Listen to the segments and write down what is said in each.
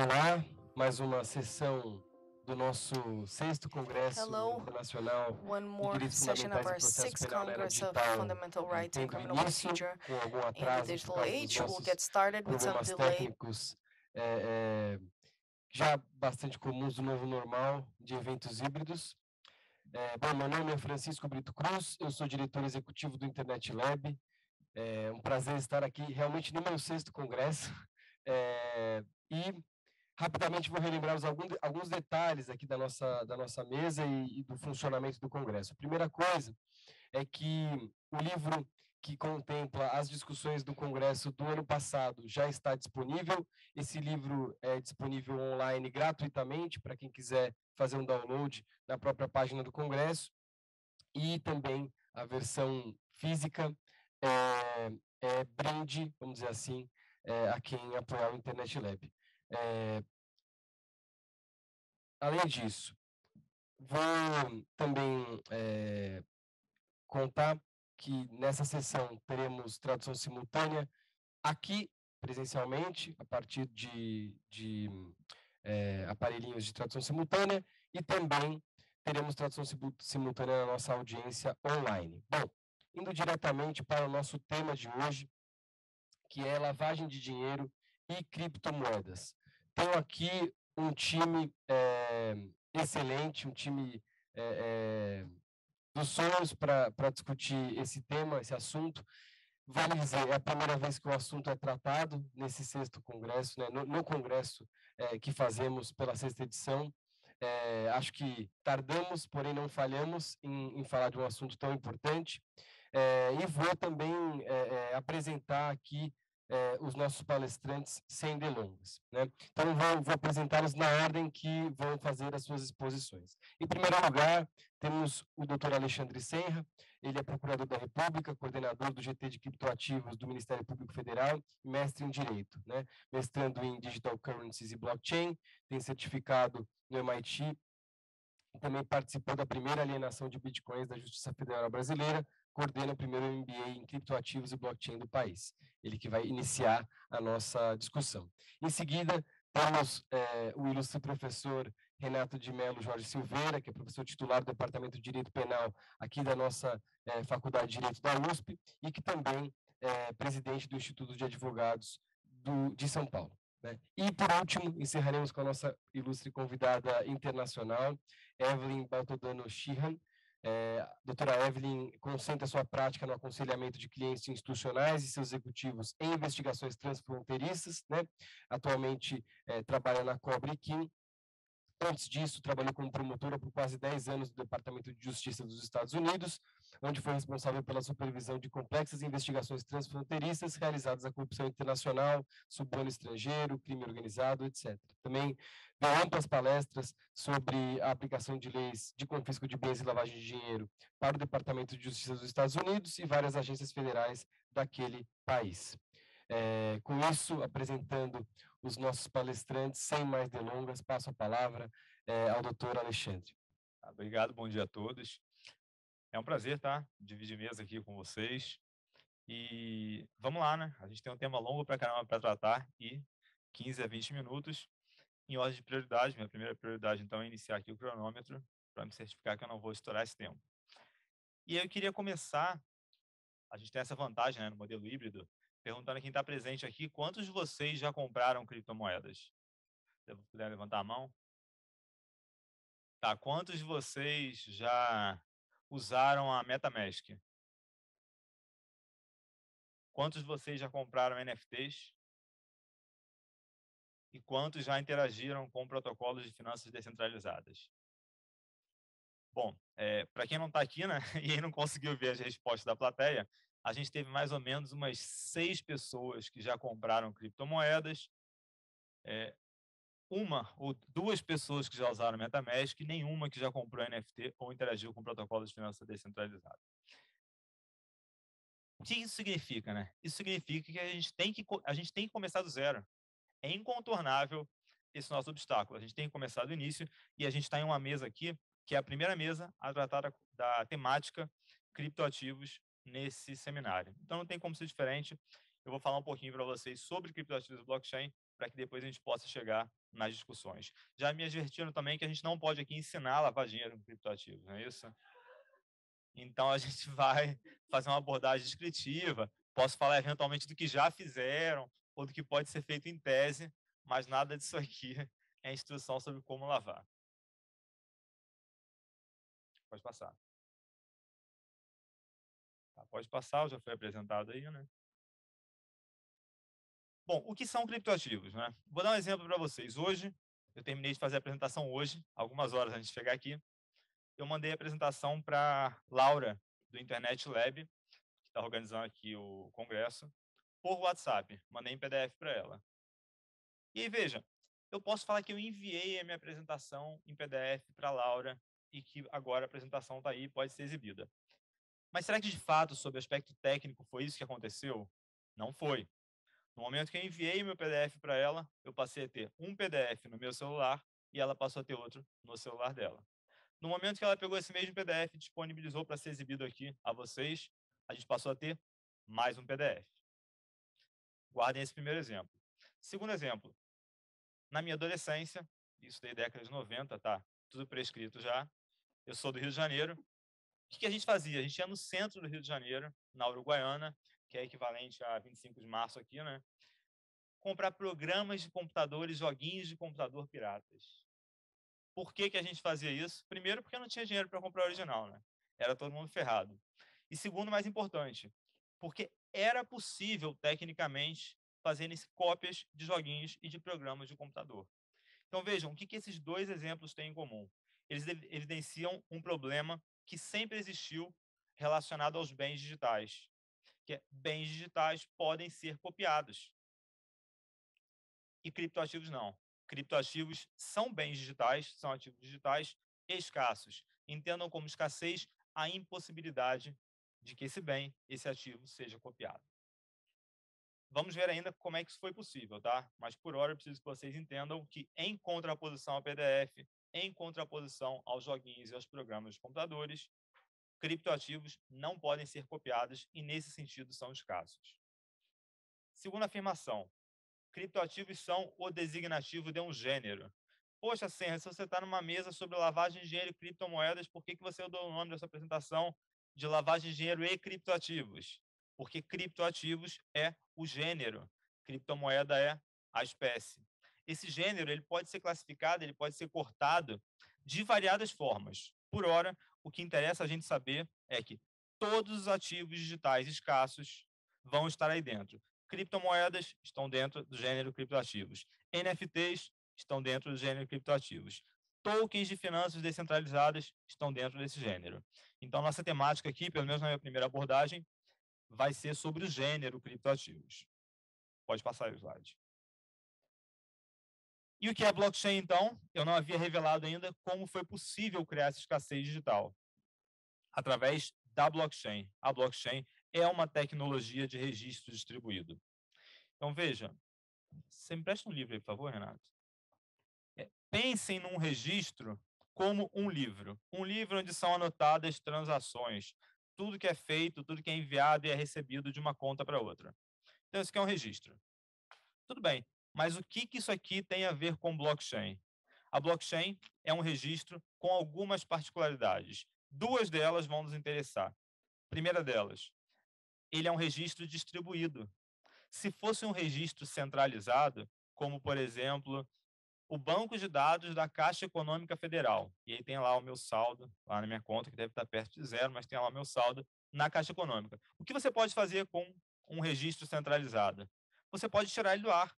Olá, mais uma sessão do nosso sexto Congresso Hello, Internacional one de more Direitos session of Fundamentais e our Processo sixth Penal na Era Congress of Digital Fundamental Rights and Criminal Procedure com algum in the atraso causa dos age. We'll get started with some delay. técnicos é, é, já bastante comuns do novo normal de eventos híbridos. É, bom, meu nome é Francisco Brito Cruz, eu sou diretor executivo do Internet Lab. É um prazer estar aqui realmente no meu sexto congresso. É, e rapidamente vou relembrar alguns detalhes aqui da nossa, da nossa mesa e, e do funcionamento do congresso. A primeira coisa é que o livro que contempla as discussões do Congresso do ano passado já está disponível. Esse livro é disponível online gratuitamente para quem quiser fazer um download na própria página do Congresso. E também a versão física é, é brinde, vamos dizer assim, é, a quem apoiar o Internet Lab. É, além disso, vou também é, contar que nessa sessão teremos tradução simultânea aqui presencialmente, a partir de, de é, aparelhinhos de tradução simultânea, e também teremos tradução simultânea na nossa audiência online. Bom, indo diretamente para o nosso tema de hoje, que é lavagem de dinheiro e criptomoedas. Tenho aqui um time é, excelente, um time é, dos sonhos para discutir esse tema, esse assunto. Vale dizer, é a primeira vez que o assunto é tratado nesse sexto congresso, né, no, no congresso é, que fazemos pela sexta edição. É, acho que tardamos, porém não falhamos em, em, falar de um assunto tão importante. É, e vou também apresentar aqui eh, os nossos palestrantes sem delongas. Né? Então, vou, vou apresentá-los na ordem que vão fazer as suas exposições. Em primeiro lugar, temos o Dr. Alexandre Senra, ele é procurador da República, coordenador do GT de criptoativos do Ministério Público Federal mestre em Direito, né? mestrando em Digital Currencies e Blockchain, tem certificado no MIT, também participou da primeira alienação de bitcoins da Justiça Federal Brasileira, coordena o primeiro MBA em criptoativos e blockchain do país. Ele que vai iniciar a nossa discussão. Em seguida, temos é, o ilustre professor Renato de Melo Jorge Silveira, que é professor titular do Departamento de Direito Penal aqui da nossa é, Faculdade de Direito da USP e que também é presidente do Instituto de Advogados do, de São Paulo. Né? E, por último, encerraremos com a nossa ilustre convidada internacional, Evelyn Baltodano Sheehan, é, a doutora Evelyn concentra sua prática no aconselhamento de clientes institucionais e seus executivos em investigações transfronteiriças. Né? Atualmente é, trabalha na Cobre Kim. Antes disso, trabalhou como promotora por quase 10 anos do Departamento de Justiça dos Estados Unidos, onde foi responsável pela supervisão de complexas investigações transfronteiriças realizadas à corrupção internacional, suborno estrangeiro, crime organizado, etc. Também deu amplas palestras sobre a aplicação de leis de confisco de bens e lavagem de dinheiro para o Departamento de Justiça dos Estados Unidos e várias agências federais daquele país. É, com isso, apresentando os nossos palestrantes, sem mais delongas, passo a palavra é, ao doutor Alexandre. Obrigado, bom dia a todos. É um prazer, tá? Dividir mesa aqui com vocês. E vamos lá, né? A gente tem um tema longo para caramba para tratar e 15 a 20 minutos em ordem de prioridade. Minha primeira prioridade, então, é iniciar aqui o cronômetro para me certificar que eu não vou estourar esse tempo. E eu queria começar, a gente tem essa vantagem né, no modelo híbrido, perguntando a quem está presente aqui, quantos de vocês já compraram criptomoedas? Se puder levantar a mão. Tá, quantos de vocês já usaram a MetaMask? Quantos de vocês já compraram NFTs? E quantos já interagiram com protocolos de finanças descentralizadas? Bom, é, para quem não está aqui né, e não conseguiu ver as respostas da plateia, a gente teve mais ou menos umas seis pessoas que já compraram criptomoedas, é, uma ou duas pessoas que já usaram MetaMask e nenhuma que já comprou NFT ou interagiu com protocolos de finanças descentralizadas. O que isso significa, né? Isso significa que a gente tem que a gente tem que começar do zero. É incontornável esse nosso obstáculo. A gente tem que começar do início e a gente está em uma mesa aqui que é a primeira mesa a tratar da, da temática criptoativos nesse seminário. Então não tem como ser diferente. Eu vou falar um pouquinho para vocês sobre criptoativos e blockchain para que depois a gente possa chegar nas discussões. Já me advertiram também que a gente não pode aqui ensinar a lavar dinheiro com criptoativos, não é isso? Então a gente vai fazer uma abordagem descritiva. Posso falar eventualmente do que já fizeram ou do que pode ser feito em tese, mas nada disso aqui é instrução sobre como lavar. Pode passar. Tá, pode passar, já foi apresentado aí, né? Bom, o que são criptoativos? Né? Vou dar um exemplo para vocês. Hoje, eu terminei de fazer a apresentação hoje, algumas horas antes de chegar aqui. Eu mandei a apresentação para Laura, do Internet Lab, que está organizando aqui o congresso, por WhatsApp. Mandei em PDF para ela. E aí, veja, eu posso falar que eu enviei a minha apresentação em PDF para Laura e que agora a apresentação está aí pode ser exibida. Mas será que, de fato, sob o aspecto técnico, foi isso que aconteceu? Não foi. No momento que eu enviei meu PDF para ela, eu passei a ter um PDF no meu celular e ela passou a ter outro no celular dela. No momento que ela pegou esse mesmo PDF e disponibilizou para ser exibido aqui a vocês, a gente passou a ter mais um PDF. Guardem esse primeiro exemplo. Segundo exemplo, na minha adolescência, isso daí década de 90, tá? Tudo prescrito já. Eu sou do Rio de Janeiro. O que a gente fazia? A gente ia no centro do Rio de Janeiro, na Uruguaiana, que é equivalente a 25 de março aqui, né? Comprar programas de computadores, joguinhos de computador piratas. Por que, que a gente fazia isso? Primeiro, porque não tinha dinheiro para comprar original, né? Era todo mundo ferrado. E segundo, mais importante, porque era possível, tecnicamente, fazer cópias de joguinhos e de programas de computador. Então, vejam, o que, que esses dois exemplos têm em comum? Eles evidenciam um problema que sempre existiu relacionado aos bens digitais, que é, bens digitais podem ser copiados. E criptoativos não. Criptoativos são bens digitais, são ativos digitais escassos. Entendam como escassez a impossibilidade de que esse bem, esse ativo, seja copiado. Vamos ver ainda como é que isso foi possível, tá? Mas por hora eu preciso que vocês entendam que em contraposição ao PDF, em contraposição aos joguinhos e aos programas de computadores, criptoativos não podem ser copiados e, nesse sentido, são escassos. Segunda afirmação, criptoativos são o designativo de um gênero. Poxa, Senra, se você está numa mesa sobre lavagem de dinheiro e criptomoedas, por que, que você deu o nome dessa apresentação de lavagem de dinheiro e criptoativos? Porque criptoativos é o gênero, criptomoeda é a espécie. Esse gênero ele pode ser classificado, ele pode ser cortado de variadas formas. Por hora, o que interessa a gente saber é que todos os ativos digitais escassos vão estar aí dentro. Criptomoedas estão dentro do gênero criptoativos. NFTs estão dentro do gênero criptoativos. Tokens de finanças descentralizadas estão dentro desse gênero. Então, nossa temática aqui, pelo menos na minha primeira abordagem, vai ser sobre o gênero criptoativos. Pode passar o slide. E o que é blockchain, então? Eu não havia revelado ainda como foi possível criar essa escassez digital. Através da blockchain. A blockchain é uma tecnologia de registro distribuído. Então, veja. Você me presta um livro aí, por favor, Renato? É, pensem num registro como um livro. Um livro onde são anotadas transações. Tudo que é feito, tudo que é enviado e é recebido de uma conta para outra. Então, isso aqui é um registro. Tudo bem. Mas o que, que isso aqui tem a ver com blockchain? A blockchain é um registro com algumas particularidades. Duas delas vão nos interessar. Primeira delas, ele é um registro distribuído. Se fosse um registro centralizado, como, por exemplo, o banco de dados da Caixa Econômica Federal, e aí tem lá o meu saldo, lá na minha conta, que deve estar perto de zero, mas tem lá o meu saldo na Caixa Econômica. O que você pode fazer com um registro centralizado? Você pode tirar ele do ar.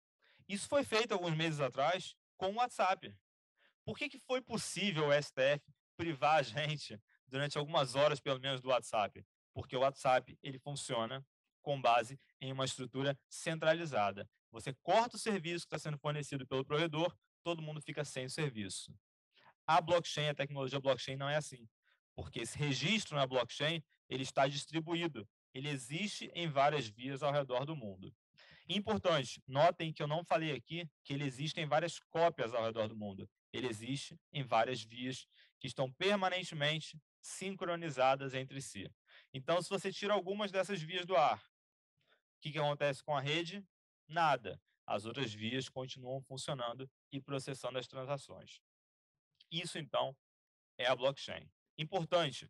Isso foi feito alguns meses atrás com o WhatsApp. Por que, que foi possível o STF privar a gente durante algumas horas, pelo menos, do WhatsApp? Porque o WhatsApp ele funciona com base em uma estrutura centralizada. Você corta o serviço que está sendo fornecido pelo provedor, todo mundo fica sem o serviço. A blockchain, a tecnologia blockchain não é assim, porque esse registro na blockchain ele está distribuído, ele existe em várias vias ao redor do mundo. Importante, notem que eu não falei aqui que ele existe em várias cópias ao redor do mundo. Ele existe em várias vias que estão permanentemente sincronizadas entre si. Então, se você tira algumas dessas vias do ar, o que, que acontece com a rede? Nada. as outras vias continuam funcionando e processando as transações. Isso, então, é a blockchain. Importante,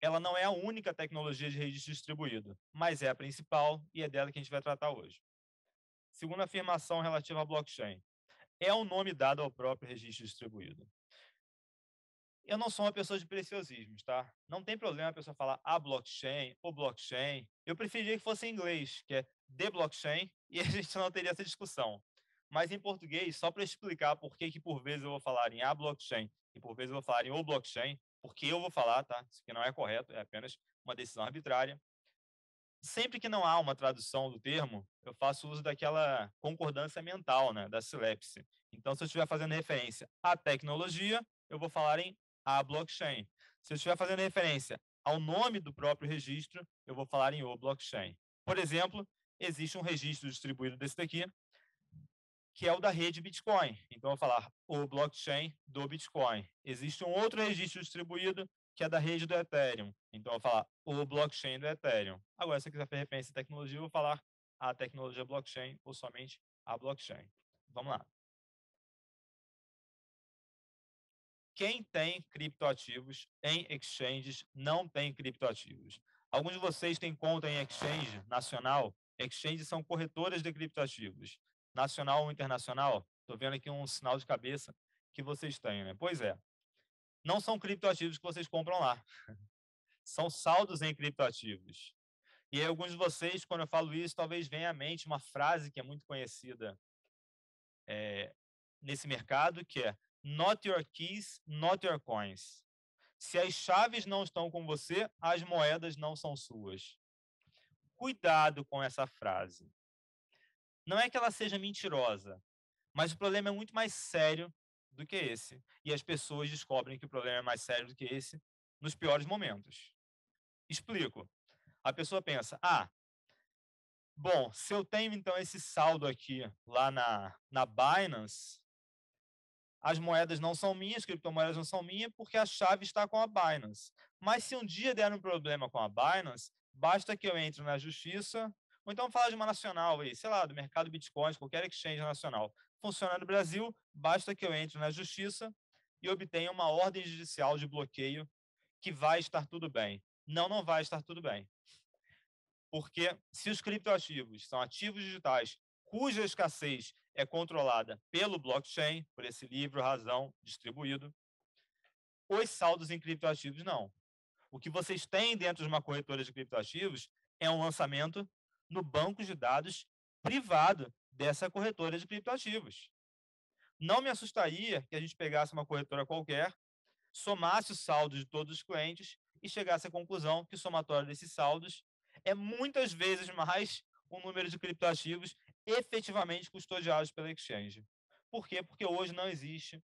ela não é a única tecnologia de registro distribuído, mas é a principal e é dela que a gente vai tratar hoje. Segunda afirmação relativa à blockchain. É o nome dado ao próprio registro distribuído. Eu não sou uma pessoa de preciosismos, tá? Não tem problema a pessoa falar a blockchain, o blockchain. Eu preferiria que fosse em inglês, que é the blockchain, e a gente não teria essa discussão. Mas em português, só para explicar por que, que por vezes eu vou falar em a blockchain e por vezes eu vou falar em o blockchain, porque eu vou falar, tá? Isso aqui não é correto, é apenas uma decisão arbitrária. Sempre que não há uma tradução do termo, eu faço uso daquela concordância mental, né, da silepse. Então, se eu estiver fazendo referência à tecnologia, eu vou falar em a blockchain. Se eu estiver fazendo referência ao nome do próprio registro, eu vou falar em o blockchain. Por exemplo, existe um registro distribuído desse daqui, que é o da rede Bitcoin. Então, eu vou falar o blockchain do Bitcoin. Existe um outro registro distribuído que é da rede do Ethereum. Então, eu vou falar o blockchain do Ethereum. Agora, se você quiser fazer referência à tecnologia, eu vou falar a tecnologia blockchain ou somente a blockchain. Vamos lá. Quem tem criptoativos em exchanges não tem criptoativos. Alguns de vocês têm conta em exchange nacional. Exchanges são corretoras de criptoativos nacional ou internacional? Estou vendo aqui um sinal de cabeça que vocês têm, né? Pois é. Não são criptoativos que vocês compram lá. São saldos em criptoativos. E alguns de vocês, quando eu falo isso, talvez venha à mente uma frase que é muito conhecida é, nesse mercado, que é Not your keys, not your coins. Se as chaves não estão com você, as moedas não são suas. Cuidado com essa frase. Não é que ela seja mentirosa, mas o problema é muito mais sério do que esse. E as pessoas descobrem que o problema é mais sério do que esse nos piores momentos. Explico. A pessoa pensa: ah, bom, se eu tenho então esse saldo aqui lá na, na Binance, as moedas não são minhas, as criptomoedas não são minhas, porque a chave está com a Binance. Mas se um dia der um problema com a Binance, basta que eu entre na justiça ou então falar de uma nacional aí, sei lá, do mercado Bitcoin, qualquer exchange nacional. Funciona no Brasil, basta que eu entre na justiça e obtenha uma ordem judicial de bloqueio que vai estar tudo bem. Não, não vai estar tudo bem. Porque se os criptoativos são ativos digitais cuja escassez é controlada pelo blockchain, por esse livro razão distribuído, os saldos em criptoativos não. O que vocês têm dentro de uma corretora de criptoativos é um lançamento no banco de dados privado dessa corretora de criptoativos. Não me assustaria que a gente pegasse uma corretora qualquer, somasse o saldo de todos os clientes e chegasse à conclusão que o somatório desses saldos é muitas vezes mais o número de criptoativos efetivamente custodiados pela exchange. Por quê? Porque hoje não existe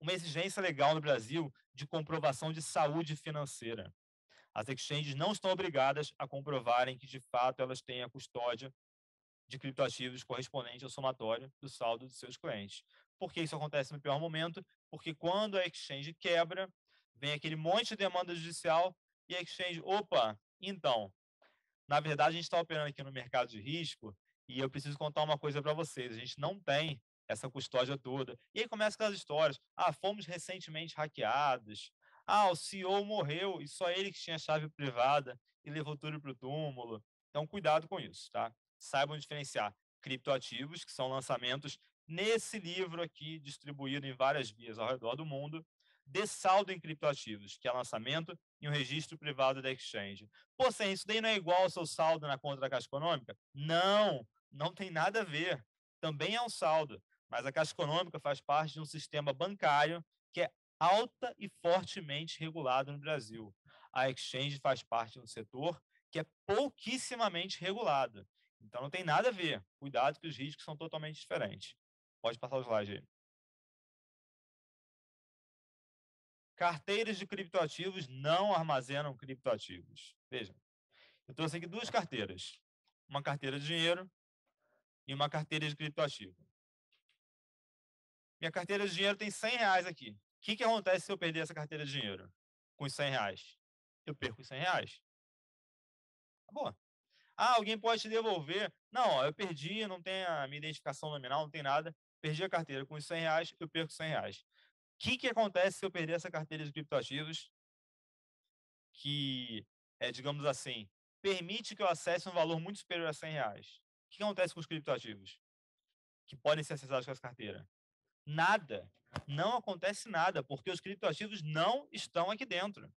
uma exigência legal no Brasil de comprovação de saúde financeira. As exchanges não estão obrigadas a comprovarem que, de fato, elas têm a custódia de criptoativos correspondente ao somatório do saldo de seus clientes. Por que isso acontece no pior momento? Porque quando a exchange quebra, vem aquele monte de demanda judicial e a exchange, opa, então, na verdade, a gente está operando aqui no mercado de risco e eu preciso contar uma coisa para vocês. A gente não tem essa custódia toda. E aí começa aquelas histórias. Ah, fomos recentemente hackeados. Ah, o CEO morreu e só ele que tinha chave privada e levou tudo para o túmulo. Então, cuidado com isso, tá? Saibam diferenciar criptoativos, que são lançamentos nesse livro aqui, distribuído em várias vias ao redor do mundo, de saldo em criptoativos, que é lançamento e um registro privado da exchange. Pô, sem isso daí não é igual ao seu saldo na conta da Caixa Econômica? Não, não tem nada a ver. Também é um saldo, mas a Caixa Econômica faz parte de um sistema bancário que é alta e fortemente regulado no Brasil. A exchange faz parte de um setor que é pouquíssimamente regulado. Então não tem nada a ver. Cuidado que os riscos são totalmente diferentes. Pode passar o slide aí. Carteiras de criptoativos não armazenam criptoativos. Vejam, eu trouxe aqui duas carteiras. Uma carteira de dinheiro e uma carteira de criptoativo. Minha carteira de dinheiro tem 100 reais aqui que, que acontece se eu perder essa carteira de dinheiro com os 100 reais? Eu perco os 100 reais. Bom. Ah, alguém pode te devolver. Não, eu perdi, não tem a minha identificação nominal, não tem nada. Perdi a carteira com os 100 reais, eu perco 100 reais. O que, que acontece se eu perder essa carteira de criptoativos? Que é, digamos assim, permite que eu acesse um valor muito superior a 100 reais. O que acontece com os criptoativos? Que podem ser acessados com essa carteira? Nada. Não acontece nada, porque os criptoativos não estão aqui dentro.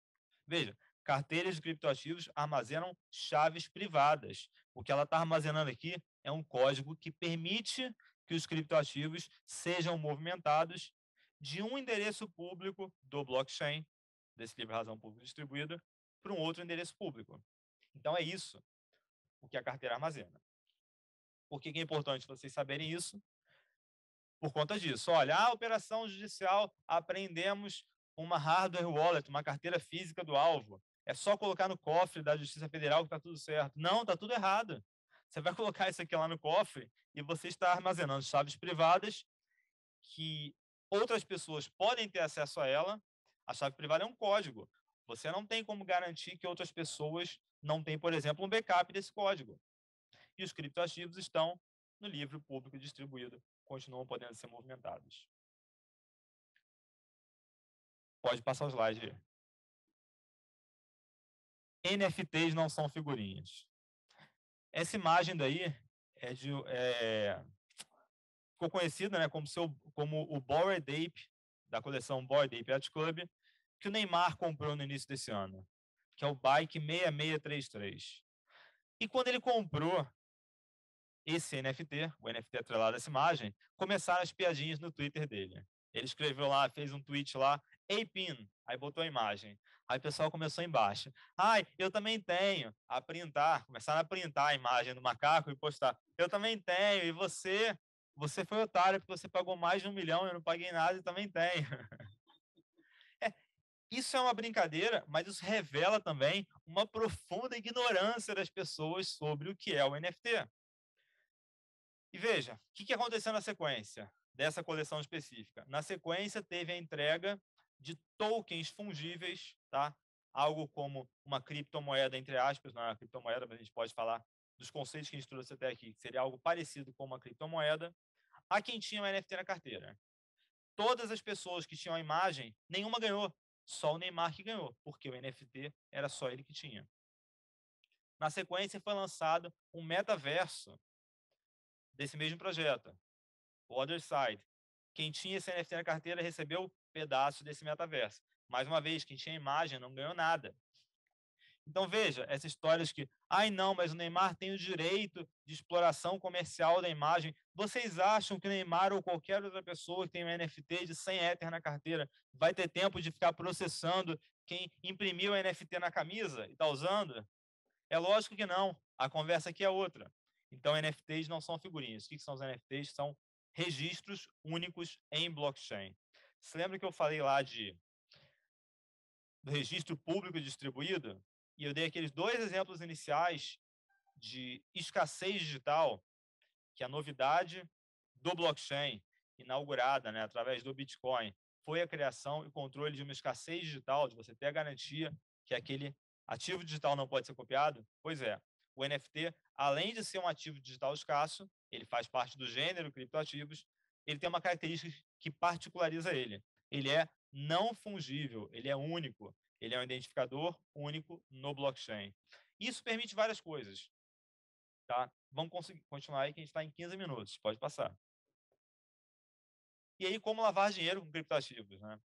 Veja, carteiras de criptoativos armazenam chaves privadas. O que ela está armazenando aqui é um código que permite que os criptoativos sejam movimentados de um endereço público do blockchain, desse livre razão público distribuído, para um outro endereço público. Então é isso o que a carteira armazena. Por que é importante vocês saberem isso? Por conta disso. Olha, a operação judicial apreendemos uma hardware wallet, uma carteira física do alvo. É só colocar no cofre da Justiça Federal que está tudo certo. Não, está tudo errado. Você vai colocar isso aqui lá no cofre e você está armazenando chaves privadas que outras pessoas podem ter acesso a ela. A chave privada é um código. Você não tem como garantir que outras pessoas não têm, por exemplo, um backup desse código. E os criptoativos estão no livro público distribuído, continuam podendo ser movimentados. Pode passar o slide. NFTs não são figurinhas. Essa imagem daí é de, é, ficou conhecida né, como, seu, como o Bored Ape, da coleção Bored Ape Yacht Club, que o Neymar comprou no início desse ano, que é o Bike 6633. E quando ele comprou esse NFT, o NFT atrelado a essa imagem, começaram as piadinhas no Twitter dele. Ele escreveu lá, fez um tweet lá, Apin, aí botou a imagem. Aí o pessoal começou embaixo. Ai, eu também tenho. A printar, começaram a printar a imagem do macaco e postar. Eu também tenho. E você? Você foi otário porque você pagou mais de um milhão, eu não paguei nada e também tenho. É, isso é uma brincadeira, mas isso revela também uma profunda ignorância das pessoas sobre o que é o NFT. E veja, o que aconteceu na sequência dessa coleção específica? Na sequência, teve a entrega de tokens fungíveis, tá? algo como uma criptomoeda, entre aspas, não é uma criptomoeda, mas a gente pode falar dos conceitos que a gente trouxe até aqui, que seria algo parecido com uma criptomoeda, a quem tinha um NFT na carteira. Todas as pessoas que tinham a imagem, nenhuma ganhou, só o Neymar que ganhou, porque o NFT era só ele que tinha. Na sequência, foi lançado um metaverso desse mesmo projeto, o Other Side. Quem tinha esse NFT na carteira recebeu pedaço desse metaverso. Mais uma vez, quem tinha imagem não ganhou nada. Então veja, essas histórias que, ai não, mas o Neymar tem o direito de exploração comercial da imagem. Vocês acham que o Neymar ou qualquer outra pessoa que tem um NFT de 100 Ether na carteira vai ter tempo de ficar processando quem imprimiu o NFT na camisa e está usando? É lógico que não. A conversa aqui é outra. Então, NFTs não são figurinhas. O que são os NFTs? São registros únicos em blockchain. Você lembra que eu falei lá de do registro público distribuído? E eu dei aqueles dois exemplos iniciais de escassez digital, que é a novidade do blockchain, inaugurada né, através do Bitcoin, foi a criação e controle de uma escassez digital, de você ter a garantia que aquele ativo digital não pode ser copiado? Pois é, o NFT, além de ser um ativo digital escasso, ele faz parte do gênero criptoativos, ele tem uma característica que particulariza ele. Ele é não fungível, ele é único, ele é um identificador único no blockchain. Isso permite várias coisas. Tá? Vamos continuar aí que a gente está em 15 minutos. Pode passar. E aí, como lavar dinheiro com criptoativos? Né?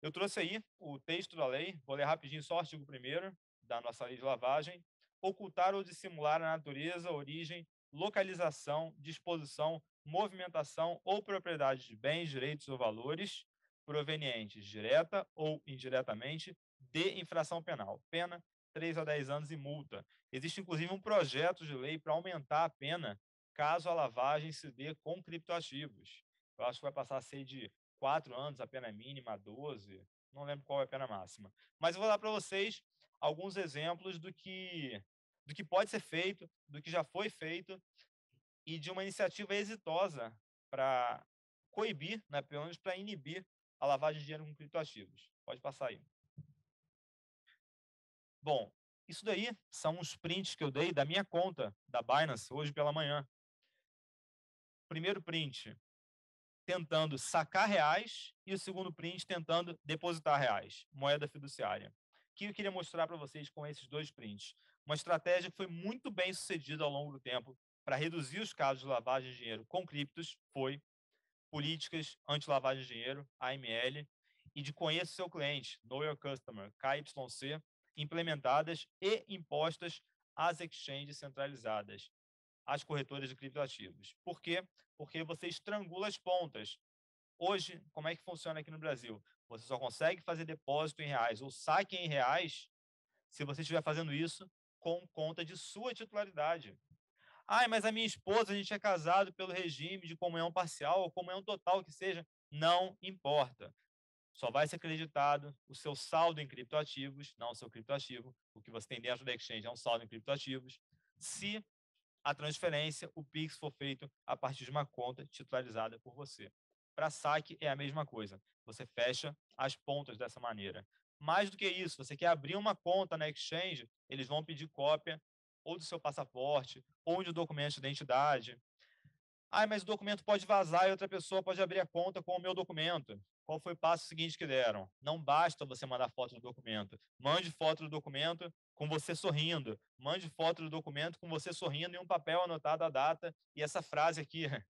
Eu trouxe aí o texto da lei, vou ler rapidinho só o artigo 1 da nossa lei de lavagem ocultar ou dissimular a natureza, origem, localização, disposição, movimentação ou propriedade de bens, direitos ou valores provenientes direta ou indiretamente de infração penal. Pena 3 a 10 anos e multa. Existe inclusive um projeto de lei para aumentar a pena caso a lavagem se dê com criptoativos. Eu acho que vai passar a ser de 4 anos a pena mínima a 12, não lembro qual é a pena máxima. Mas eu vou dar para vocês alguns exemplos do que do que pode ser feito, do que já foi feito e de uma iniciativa exitosa para coibir, né, pelo menos para inibir a lavagem de dinheiro com criptoativos. Pode passar aí. Bom, Isso daí são os prints que eu dei da minha conta da Binance hoje pela manhã. Primeiro print tentando sacar reais e o segundo print tentando depositar reais, moeda fiduciária. O que eu queria mostrar para vocês com esses dois prints? Uma estratégia que foi muito bem sucedida ao longo do tempo para reduzir os casos de lavagem de dinheiro com criptos foi políticas anti-lavagem de dinheiro, AML, e de conheça seu cliente, Know Your Customer, KYC, implementadas e impostas às exchanges centralizadas, às corretoras de criptoativos. Por quê? Porque você estrangula as pontas. Hoje, como é que funciona aqui no Brasil? Você só consegue fazer depósito em reais ou saque em reais se você estiver fazendo isso com conta de sua titularidade. Ah, mas a minha esposa, a gente é casado pelo regime de comunhão parcial ou comunhão total que seja. Não importa. Só vai ser acreditado o seu saldo em criptoativos, não o seu criptoativo. O que você tem dentro da exchange é um saldo em criptoativos. Se a transferência, o Pix for feito a partir de uma conta titularizada por você. Para saque é a mesma coisa. Você fecha as pontas dessa maneira. Mais do que isso, você quer abrir uma conta na exchange, eles vão pedir cópia ou do seu passaporte, ou de documento de identidade. Ah, mas o documento pode vazar e outra pessoa pode abrir a conta com o meu documento. Qual foi o passo seguinte que deram? Não basta você mandar foto do documento. Mande foto do documento com você sorrindo. Mande foto do documento com você sorrindo e um papel anotado a data e essa frase aqui.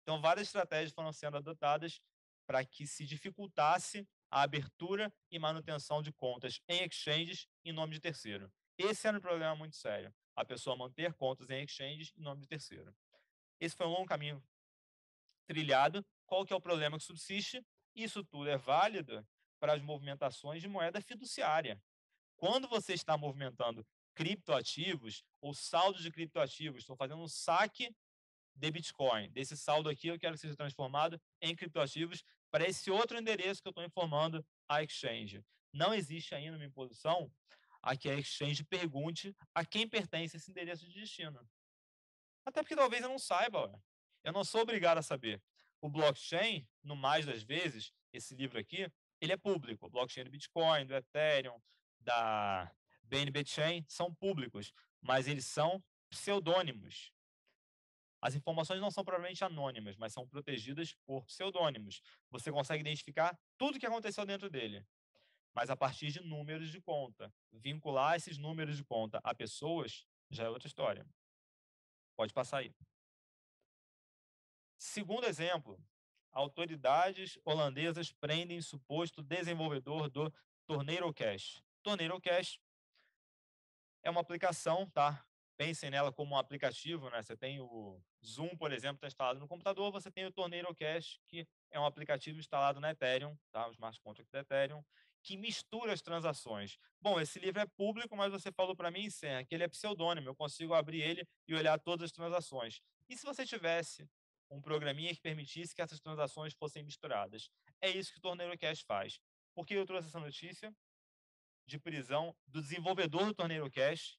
Então, várias estratégias foram sendo adotadas para que se dificultasse a abertura e manutenção de contas em exchanges em nome de terceiro. Esse era um problema muito sério a pessoa manter contas em exchanges em nome de terceiro. Esse foi um longo caminho trilhado. Qual que é o problema que subsiste? Isso tudo é válido para as movimentações de moeda fiduciária. Quando você está movimentando criptoativos ou saldo de criptoativos, estou fazendo um saque de Bitcoin. Desse saldo aqui, eu quero que seja transformado em criptoativos para esse outro endereço que eu estou informando a exchange. Não existe ainda uma imposição a que a exchange pergunte a quem pertence esse endereço de destino. Até porque talvez eu não saiba. Eu não sou obrigado a saber. O blockchain, no mais das vezes, esse livro aqui, ele é público. O blockchain do Bitcoin, do Ethereum, da BNB Chain são públicos, mas eles são pseudônimos. As informações não são provavelmente anônimas, mas são protegidas por pseudônimos. Você consegue identificar tudo o que aconteceu dentro dele mas a partir de números de conta. Vincular esses números de conta a pessoas já é outra história. Pode passar aí. Segundo exemplo, autoridades holandesas prendem suposto desenvolvedor do Tornado Cash. Tornado Cash é uma aplicação, tá? Pensem nela como um aplicativo, né? Você tem o Zoom, por exemplo, está instalado no computador, você tem o Tornado Cash, que é um aplicativo instalado na Ethereum, tá? Os smart contracts da Ethereum, que mistura as transações. Bom, esse livro é público, mas você falou para mim, Senha, que ele é pseudônimo, eu consigo abrir ele e olhar todas as transações. E se você tivesse um programinha que permitisse que essas transações fossem misturadas? É isso que o Torneiro Cash faz. Por que eu trouxe essa notícia de prisão do desenvolvedor do Torneiro Cash?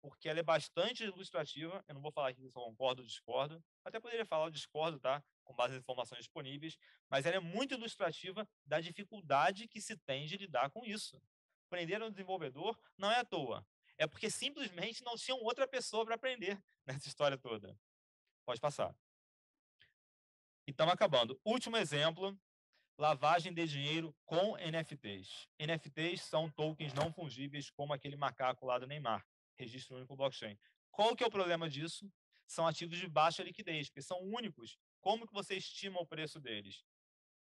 Porque ela é bastante ilustrativa. Eu não vou falar aqui se eu concordo ou discordo. Até poderia falar o discordo, tá? com base nas informações disponíveis, mas ela é muito ilustrativa da dificuldade que se tem de lidar com isso. Prender um desenvolvedor não é à toa, é porque simplesmente não tinha outra pessoa para aprender nessa história toda. Pode passar. Então, acabando. Último exemplo, lavagem de dinheiro com NFTs. NFTs são tokens não fungíveis, como aquele macaco lá do Neymar, registro único blockchain. Qual que é o problema disso? São ativos de baixa liquidez, porque são únicos como que você estima o preço deles?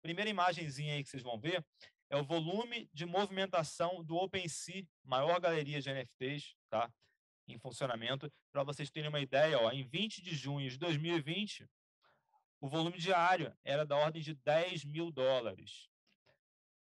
Primeira imagenzinha aí que vocês vão ver é o volume de movimentação do OpenSea, maior galeria de NFTs, tá? Em funcionamento. Para vocês terem uma ideia, ó, em 20 de junho de 2020, o volume diário era da ordem de 10 mil dólares.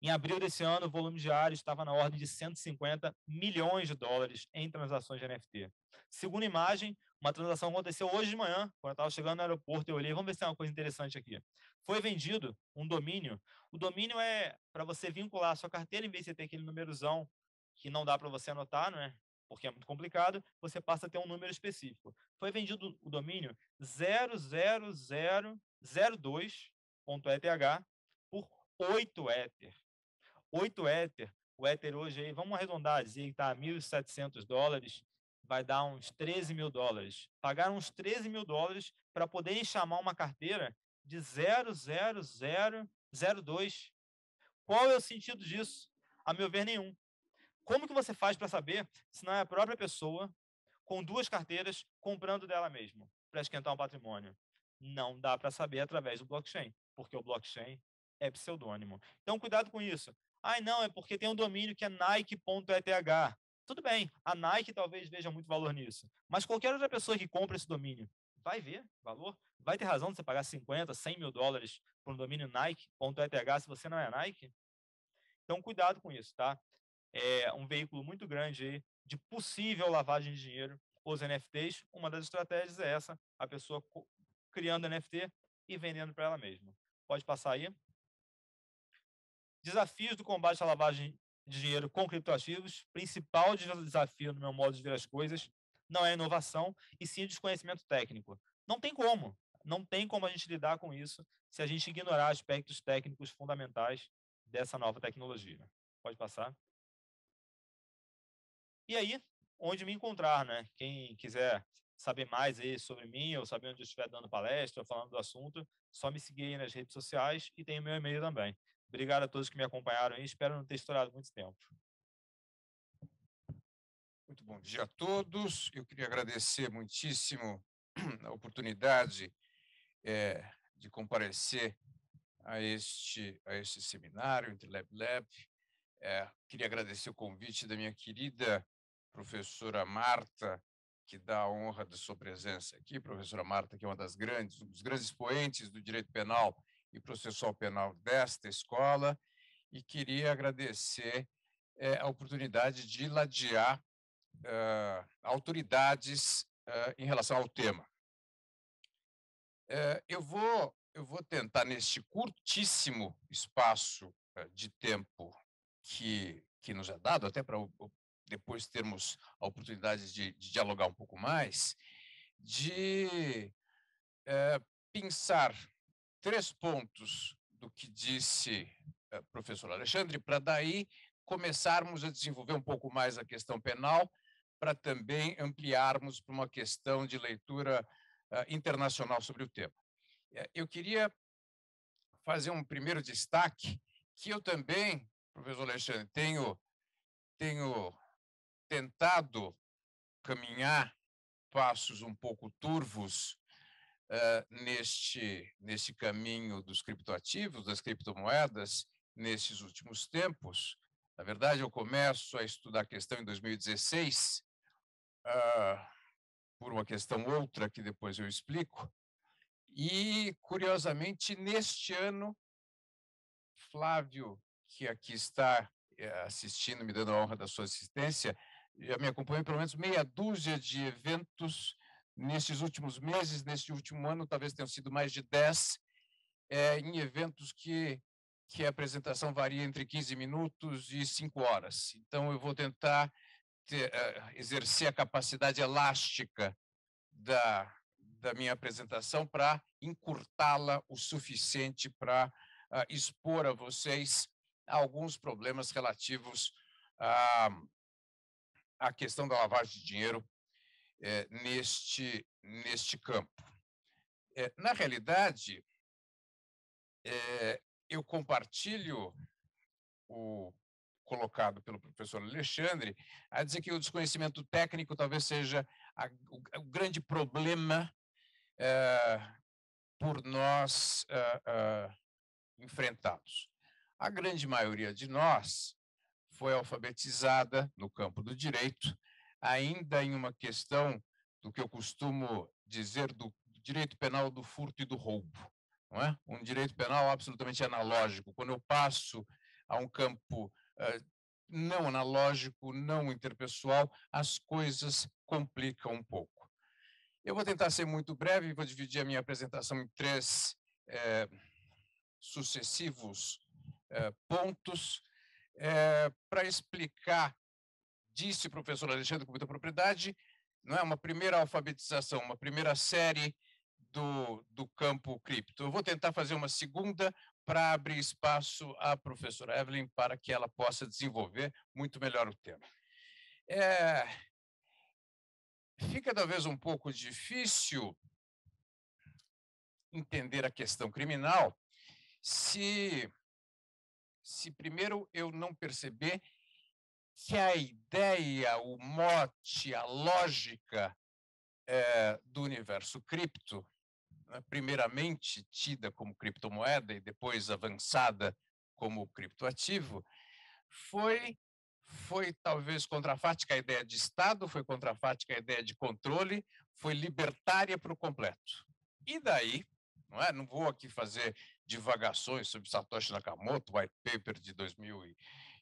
Em abril desse ano, o volume diário estava na ordem de 150 milhões de dólares em transações de NFT. Segunda imagem, uma transação aconteceu hoje de manhã, quando eu estava chegando no aeroporto, eu olhei, vamos ver se tem uma coisa interessante aqui. Foi vendido um domínio. O domínio é para você vincular a sua carteira, em vez de ter aquele númerozão que não dá para você anotar, não é? Porque é muito complicado, você passa a ter um número específico. Foi vendido o domínio 00002.eth por 8 Ether. 8 Ether O Ether hoje, aí, vamos arredondar, dizer que está a 1.700 dólares, vai dar uns 13 mil dólares. Pagar uns 13 mil dólares para poderem chamar uma carteira de 00002. Qual é o sentido disso? A meu ver, nenhum. Como que você faz para saber se não é a própria pessoa com duas carteiras comprando dela mesma para esquentar um patrimônio? Não dá para saber através do blockchain, porque o blockchain é pseudônimo. Então, cuidado com isso. Ai, não, é porque tem um domínio que é nike.eth. Tudo bem, a Nike talvez veja muito valor nisso, mas qualquer outra pessoa que compra esse domínio vai ver valor, vai ter razão de você pagar 50, 100 mil dólares por um domínio Nike.eth se você não é Nike? Então, cuidado com isso, tá? É um veículo muito grande de possível lavagem de dinheiro, os NFTs. Uma das estratégias é essa, a pessoa criando NFT e vendendo para ela mesma. Pode passar aí. Desafios do combate à lavagem de dinheiro com criptoativos. Principal desafio no meu modo de ver as coisas não é inovação, e sim desconhecimento técnico. Não tem como. Não tem como a gente lidar com isso se a gente ignorar aspectos técnicos fundamentais dessa nova tecnologia. Pode passar. E aí, onde me encontrar, né? Quem quiser saber mais aí sobre mim ou saber onde eu estiver dando palestra falando do assunto, só me seguir aí nas redes sociais e tem o meu e-mail também. Obrigado a todos que me acompanharam e espero não ter estourado muito tempo. Muito bom dia a todos. Eu queria agradecer muitíssimo a oportunidade é, de comparecer a este, a este seminário entre Lab Lab. É, queria agradecer o convite da minha querida professora Marta, que dá a honra da sua presença aqui, professora Marta, que é uma das grandes, um dos grandes expoentes do direito penal e processual penal desta escola, e queria agradecer é, a oportunidade de ladear uh, autoridades uh, em relação ao tema. Uh, eu, vou, eu vou tentar, neste curtíssimo espaço de tempo que, que nos é dado, até para depois termos a oportunidade de, de dialogar um pouco mais, de pensar três pontos do que disse o professor Alexandre, para daí começarmos a desenvolver um pouco mais a questão penal para também ampliarmos para uma questão de leitura uh, internacional sobre o tema. Eh, eu queria fazer um primeiro destaque que eu também, professor Alexandre, tenho, tenho tentado caminhar passos um pouco turvos uh, neste, neste caminho dos criptoativos, das criptomoedas, nesses últimos tempos. Na verdade, eu começo a estudar a questão em 2016, uh, por uma questão outra que depois eu explico. E, curiosamente, neste ano, Flávio, que aqui está eh, assistindo, me dando a honra da sua assistência, já me acompanhou pelo menos meia dúzia de eventos nesses últimos meses, neste último ano, talvez tenham sido mais de dez, é, em eventos que, que a apresentação varia entre 15 minutos e 5 horas. Então, eu vou tentar ter, uh, exercer a capacidade elástica da, da minha apresentação para encurtá-la o suficiente para uh, expor a vocês alguns problemas relativos à, à questão da lavagem de dinheiro é, neste, neste campo. É, na realidade, é, eu compartilho o colocado pelo professor Alexandre, a dizer que o desconhecimento técnico talvez seja a, o, o, grande problema é, por nós é, é, enfrentados. A grande maioria de nós foi alfabetizada no campo do direito, ainda em uma questão do que eu costumo dizer do direito penal do furto e do roubo. Não é? Um direito penal absolutamente analógico. Quando eu passo a um campo não analógico, não interpessoal, as coisas complicam um pouco. Eu vou tentar ser muito breve, vou dividir a minha apresentação em três é, sucessivos é, pontos para explicar, disse o professor Alexandre com muita propriedade, não é uma primeira alfabetização, uma primeira série do, do campo cripto. Eu vou tentar fazer uma segunda para abrir espaço à professora Evelyn para que ela possa desenvolver muito melhor o tema. É, fica talvez um pouco difícil entender a questão criminal se, se primeiro eu não perceber que a ideia, o mote, a lógica é, do universo cripto, né, primeiramente tida como criptomoeda e depois avançada como criptoativo, foi foi talvez contrafática a ideia de Estado, foi contrafática a ideia de controle, foi libertária para o completo. E daí, não é? Não vou aqui fazer divagações sobre Satoshi Nakamoto, white paper de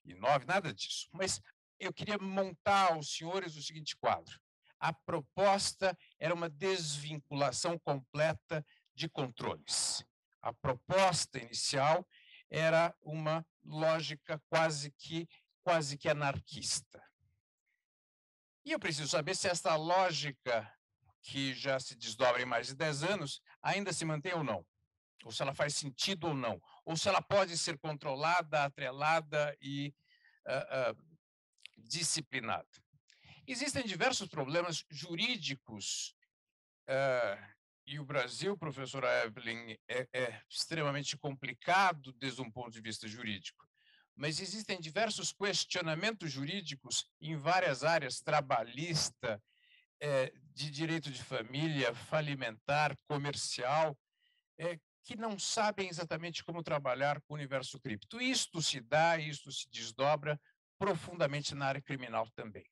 2009, nada disso. Mas eu queria montar aos senhores o seguinte quadro. A proposta era uma desvinculação completa de controles. A proposta inicial era uma lógica quase que quase que anarquista. E eu preciso saber se esta lógica que já se desdobra em mais de 10 anos ainda se mantém ou não, ou se ela faz sentido ou não, ou se ela pode ser controlada, atrelada e uh, uh, disciplinada. Existem diversos problemas jurídicos uh, e o Brasil, professora Evelyn, é, é, extremamente complicado desde um ponto de vista jurídico. Mas existem diversos questionamentos jurídicos em várias áreas, trabalhista, é, de direito de família, falimentar, comercial, é, que não sabem exatamente como trabalhar com o universo cripto. Isto se dá, isto se desdobra profundamente na área criminal também.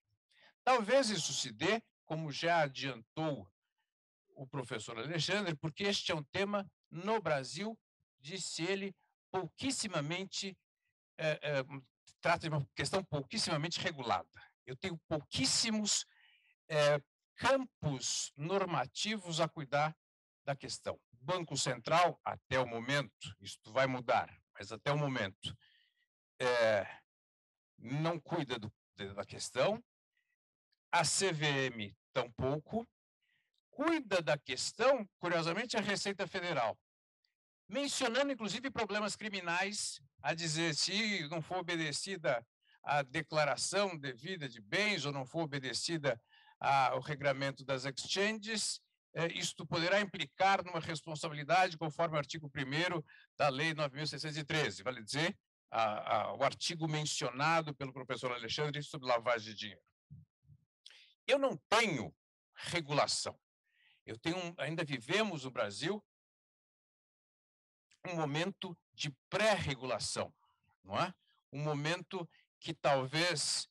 Talvez isso se dê, como já adiantou o professor Alexandre, porque este é um tema no Brasil, disse ele, pouquíssimamente é, é, trata de uma questão pouquíssimamente regulada. Eu tenho pouquíssimos é, campos normativos a cuidar da questão. Banco Central, até o momento, isto vai mudar, mas até o momento, é, não cuida do, da questão, a CVM tampouco, cuida da questão, curiosamente, a Receita Federal, mencionando inclusive problemas criminais, a dizer se não for obedecida a declaração devida de bens ou não for obedecida ao regramento das exchanges, é, isto poderá implicar numa responsabilidade conforme o artigo 1 da Lei 9.613, vale dizer, a, a, o artigo mencionado pelo professor Alexandre sobre lavagem de dinheiro. Eu não tenho regulação. Eu tenho, ainda vivemos no Brasil um momento de pré-regulação, não é? Um momento que talvez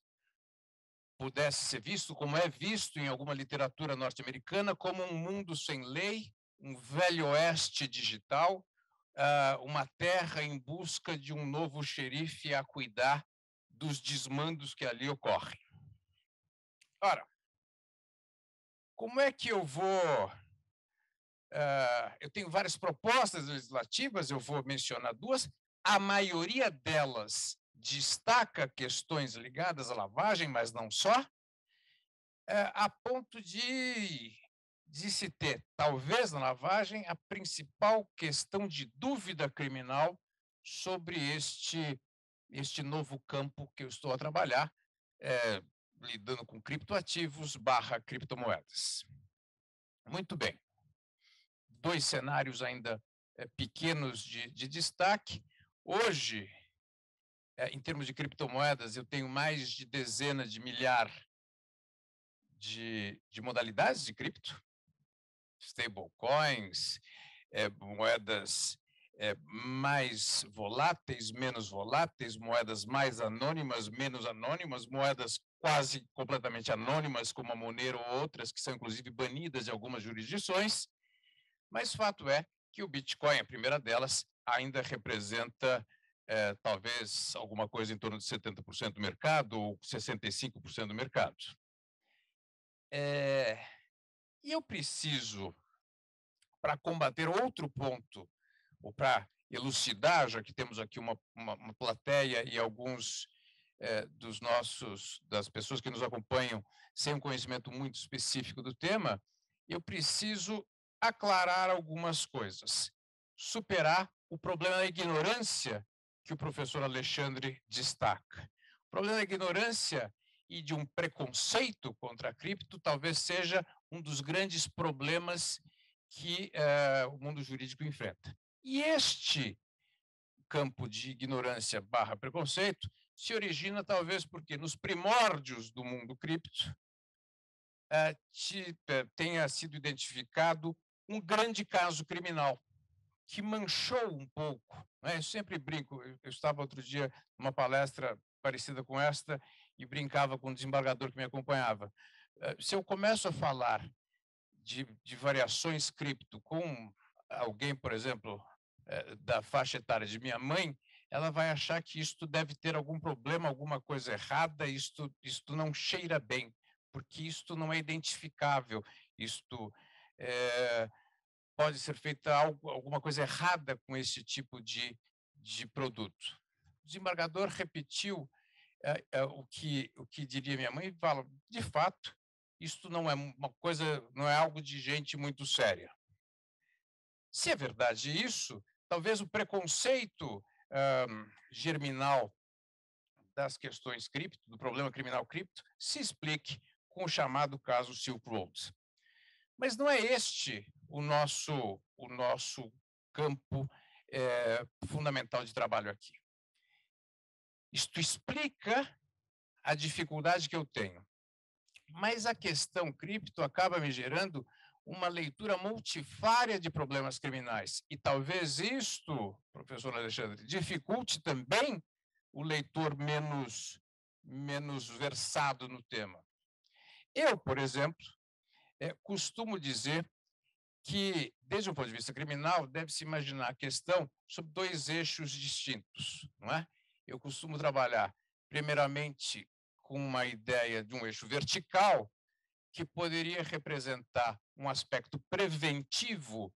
pudesse ser visto como é visto em alguma literatura norte-americana como um mundo sem lei, um velho oeste digital, uh, uma terra em busca de um novo xerife a cuidar dos desmandos que ali ocorrem. Ora, como é que eu vou. Uh, eu tenho várias propostas legislativas, eu vou mencionar duas. A maioria delas destaca questões ligadas à lavagem, mas não só, uh, a ponto de de se ter, talvez na lavagem, a principal questão de dúvida criminal sobre este, este novo campo que eu estou a trabalhar, é, lidando com criptoativos barra criptomoedas. Muito bem. Dois cenários ainda é, pequenos de, de destaque. Hoje, é, em termos de criptomoedas, eu tenho mais de dezena de milhar de, de modalidades de cripto stablecoins, é, moedas é, mais voláteis, menos voláteis, moedas mais anônimas, menos anônimas, moedas quase completamente anônimas, como a Monero ou outras, que são inclusive banidas de algumas jurisdições. Mas fato é que o Bitcoin, a primeira delas, ainda representa é, talvez alguma coisa em torno de 70% do mercado ou 65% do mercado. É, e eu preciso, para combater outro ponto, ou para elucidar, já que temos aqui uma, uma, uma plateia e alguns é, dos nossos, das pessoas que nos acompanham sem um conhecimento muito específico do tema, eu preciso aclarar algumas coisas, superar o problema da ignorância que o professor Alexandre destaca. O problema da ignorância e de um preconceito contra a cripto talvez seja um dos grandes problemas que uh, o mundo jurídico enfrenta. E este campo de ignorância barra preconceito se origina talvez porque nos primórdios do mundo cripto uh, te, uh, tenha sido identificado um grande caso criminal que manchou um pouco. Né? Eu sempre brinco, eu estava outro dia numa palestra parecida com esta e brincava com o desembargador que me acompanhava. Se eu começo a falar de, de variações cripto com alguém, por exemplo, eh, da faixa etária de minha mãe, ela vai achar que isto deve ter algum problema, alguma coisa errada, isto, isto não cheira bem, porque isto não é identificável, isto é, pode ser feita algo, alguma coisa errada com esse tipo de, de produto. O desembargador repetiu é, é, o, que, o que diria minha mãe e fala, de fato, isto não é uma coisa, não é algo de gente muito séria. Se é verdade isso, talvez o preconceito germinal das questões cripto, do problema criminal cripto, se explique com o chamado caso Silk Road. Mas não é este o nosso, o nosso campo é, fundamental de trabalho aqui. Isto explica a dificuldade que eu tenho mas a questão cripto acaba me gerando uma leitura multifária de problemas criminais. E talvez isto, professor Alexandre, dificulte também o leitor menos, menos versado no tema. Eu, por exemplo, é, costumo dizer que, desde o ponto de vista criminal, deve-se imaginar a questão sob dois eixos distintos. Não é? Eu costumo trabalhar, primeiramente, com uma ideia de um eixo vertical que poderia representar um aspecto preventivo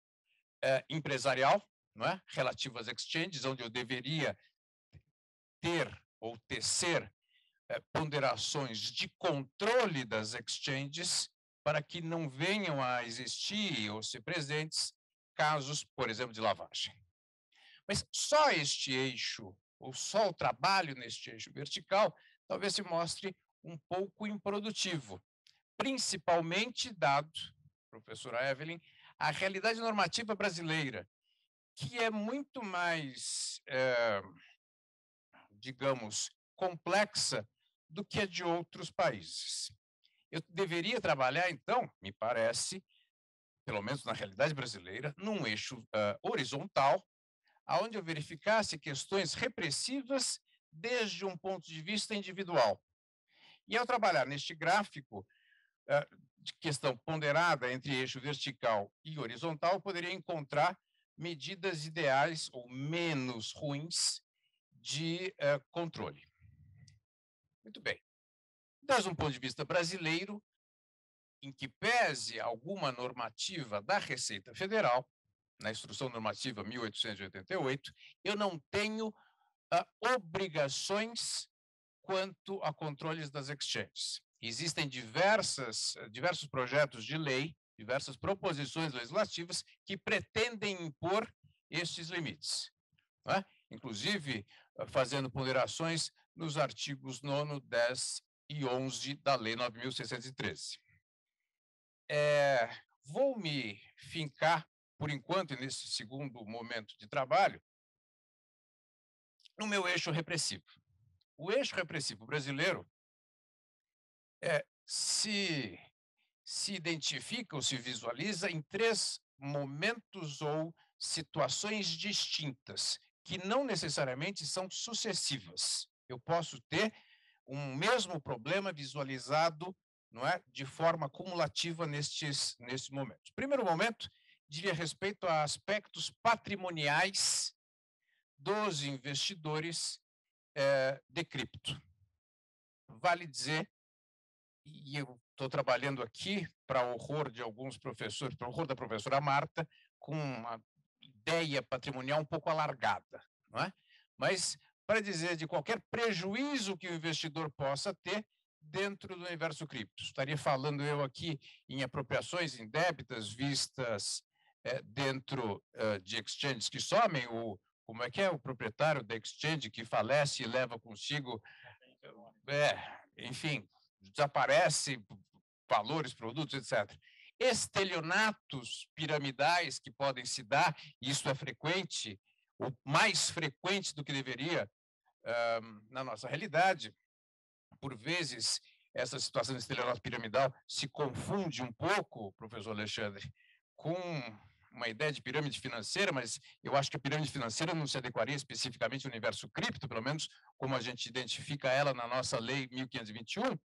eh, empresarial, não é? relativo às exchanges, onde eu deveria ter ou tecer eh, ponderações de controle das exchanges para que não venham a existir ou ser presentes casos, por exemplo, de lavagem. Mas só este eixo, ou só o trabalho neste eixo vertical, talvez se mostre um pouco improdutivo, principalmente dado, professora Evelyn, a realidade normativa brasileira, que é muito mais, é, digamos, complexa do que a de outros países. Eu deveria trabalhar, então, me parece, pelo menos na realidade brasileira, num eixo uh, horizontal, aonde eu verificasse questões repressivas desde um ponto de vista individual. E ao trabalhar neste gráfico, eh, de questão ponderada entre eixo vertical e horizontal, poderia encontrar medidas ideais ou menos ruins de uh, controle. Muito bem. Desde um ponto de vista brasileiro, em que pese alguma normativa da Receita Federal, na Instrução Normativa 1888, eu não tenho obrigações quanto a controles das exchanges. Existem diversas, diversos projetos de lei, diversas proposições legislativas que pretendem impor estes limites, é? inclusive fazendo ponderações nos artigos 9, 10 e 11 da Lei 9.613. É, vou me fincar, por enquanto, nesse segundo momento de trabalho, no meu eixo repressivo. O eixo repressivo brasileiro é, se, se identifica ou se visualiza em três momentos ou situações distintas, que não necessariamente são sucessivas. Eu posso ter um mesmo problema visualizado não é, de forma cumulativa nestes, nestes momentos. Primeiro momento, diria respeito a aspectos patrimoniais dos investidores é, de cripto. Vale dizer, e eu estou trabalhando aqui para horror de alguns professores, para horror da professora Marta, com uma ideia patrimonial um pouco alargada, não é? Mas para dizer de qualquer prejuízo que o investidor possa ter dentro do universo cripto. Estaria falando eu aqui em apropriações indébitas vistas é, dentro uh, de exchanges que somem, o, como é que é o proprietário da exchange que falece e leva consigo, é, enfim, desaparece valores, produtos, etc. Estelionatos piramidais que podem se dar, e isso é frequente, ou mais frequente do que deveria uh, na nossa realidade. Por vezes, essa situação de estelionato piramidal se confunde um pouco, professor Alexandre, com uma ideia de pirâmide financeira, mas eu acho que a pirâmide financeira não se adequaria especificamente ao universo cripto, pelo menos como a gente identifica ela na nossa lei 1521.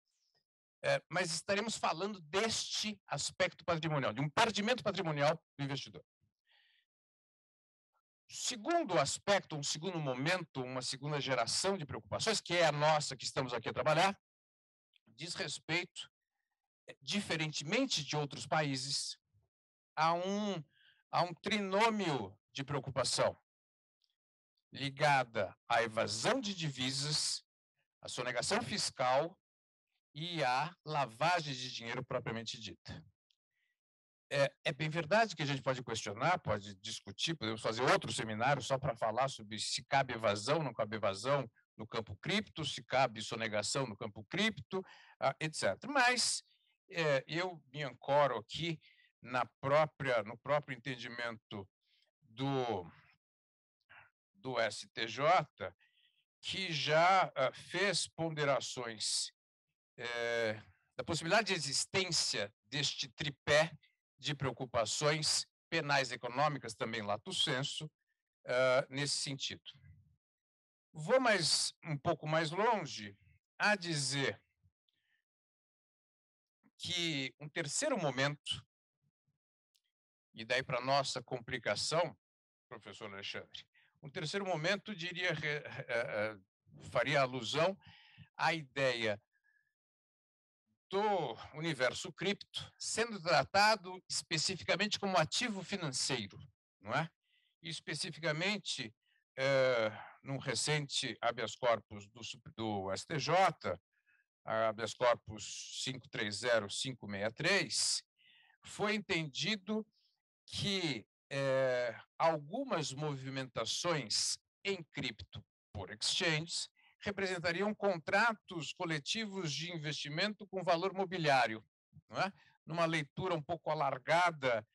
É, mas estaremos falando deste aspecto patrimonial, de um perdimento patrimonial do investidor. Segundo aspecto, um segundo momento, uma segunda geração de preocupações, que é a nossa que estamos aqui a trabalhar, diz respeito, eh, diferentemente de outros países, a um, a um trinômio de preocupação ligada à evasão de divisas, à sonegação fiscal e à lavagem de dinheiro propriamente dita. É, é, bem verdade que a gente pode questionar, pode discutir, podemos fazer outro seminário só para falar sobre se cabe evasão, não cabe evasão, no campo cripto, se cabe sonegação no campo cripto, ah, etc. Mas é, eu me ancoro aqui na própria, no próprio entendimento do, do STJ, que já ah, fez ponderações é, da possibilidade de existência deste tripé de preocupações penais econômicas, também lato senso, uh, nesse sentido. Vou mais um pouco mais longe a dizer que um terceiro momento, e daí para nossa complicação, professor Alexandre, um terceiro momento diria eh, eh, faria alusão à ideia do universo cripto sendo tratado especificamente como ativo financeiro, não é? E especificamente é, num recente habeas corpus do, do STJ, habeas corpus 530563, foi entendido que é, algumas movimentações em cripto por exchanges representariam contratos coletivos de investimento com valor mobiliário, é? numa leitura um pouco alargada,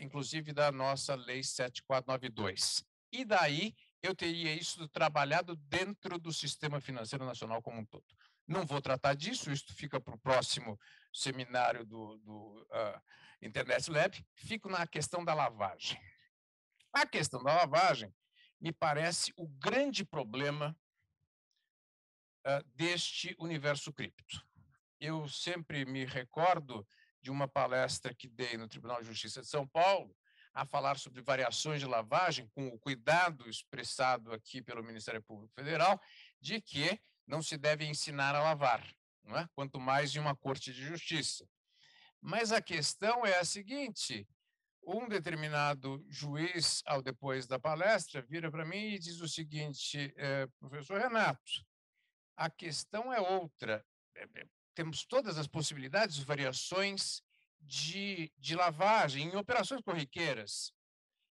inclusive da nossa Lei 7492. E daí eu teria isso trabalhado dentro do sistema financeiro nacional como um todo. Não vou tratar disso, isso fica para o próximo seminário do, do uh, Internet Lab. Fico na questão da lavagem. A questão da lavagem me parece o grande problema uh, deste universo cripto. Eu sempre me recordo de uma palestra que dei no Tribunal de Justiça de São Paulo, a falar sobre variações de lavagem, com o cuidado expressado aqui pelo Ministério Público Federal, de que não se deve ensinar a lavar, é? quanto mais em uma corte de justiça. Mas a questão é a seguinte: um determinado juiz, ao depois da palestra, vira para mim e diz o seguinte, eh, professor Renato, a questão é outra. Eh, eh, temos todas as possibilidades, variações de, de lavagem em operações corriqueiras.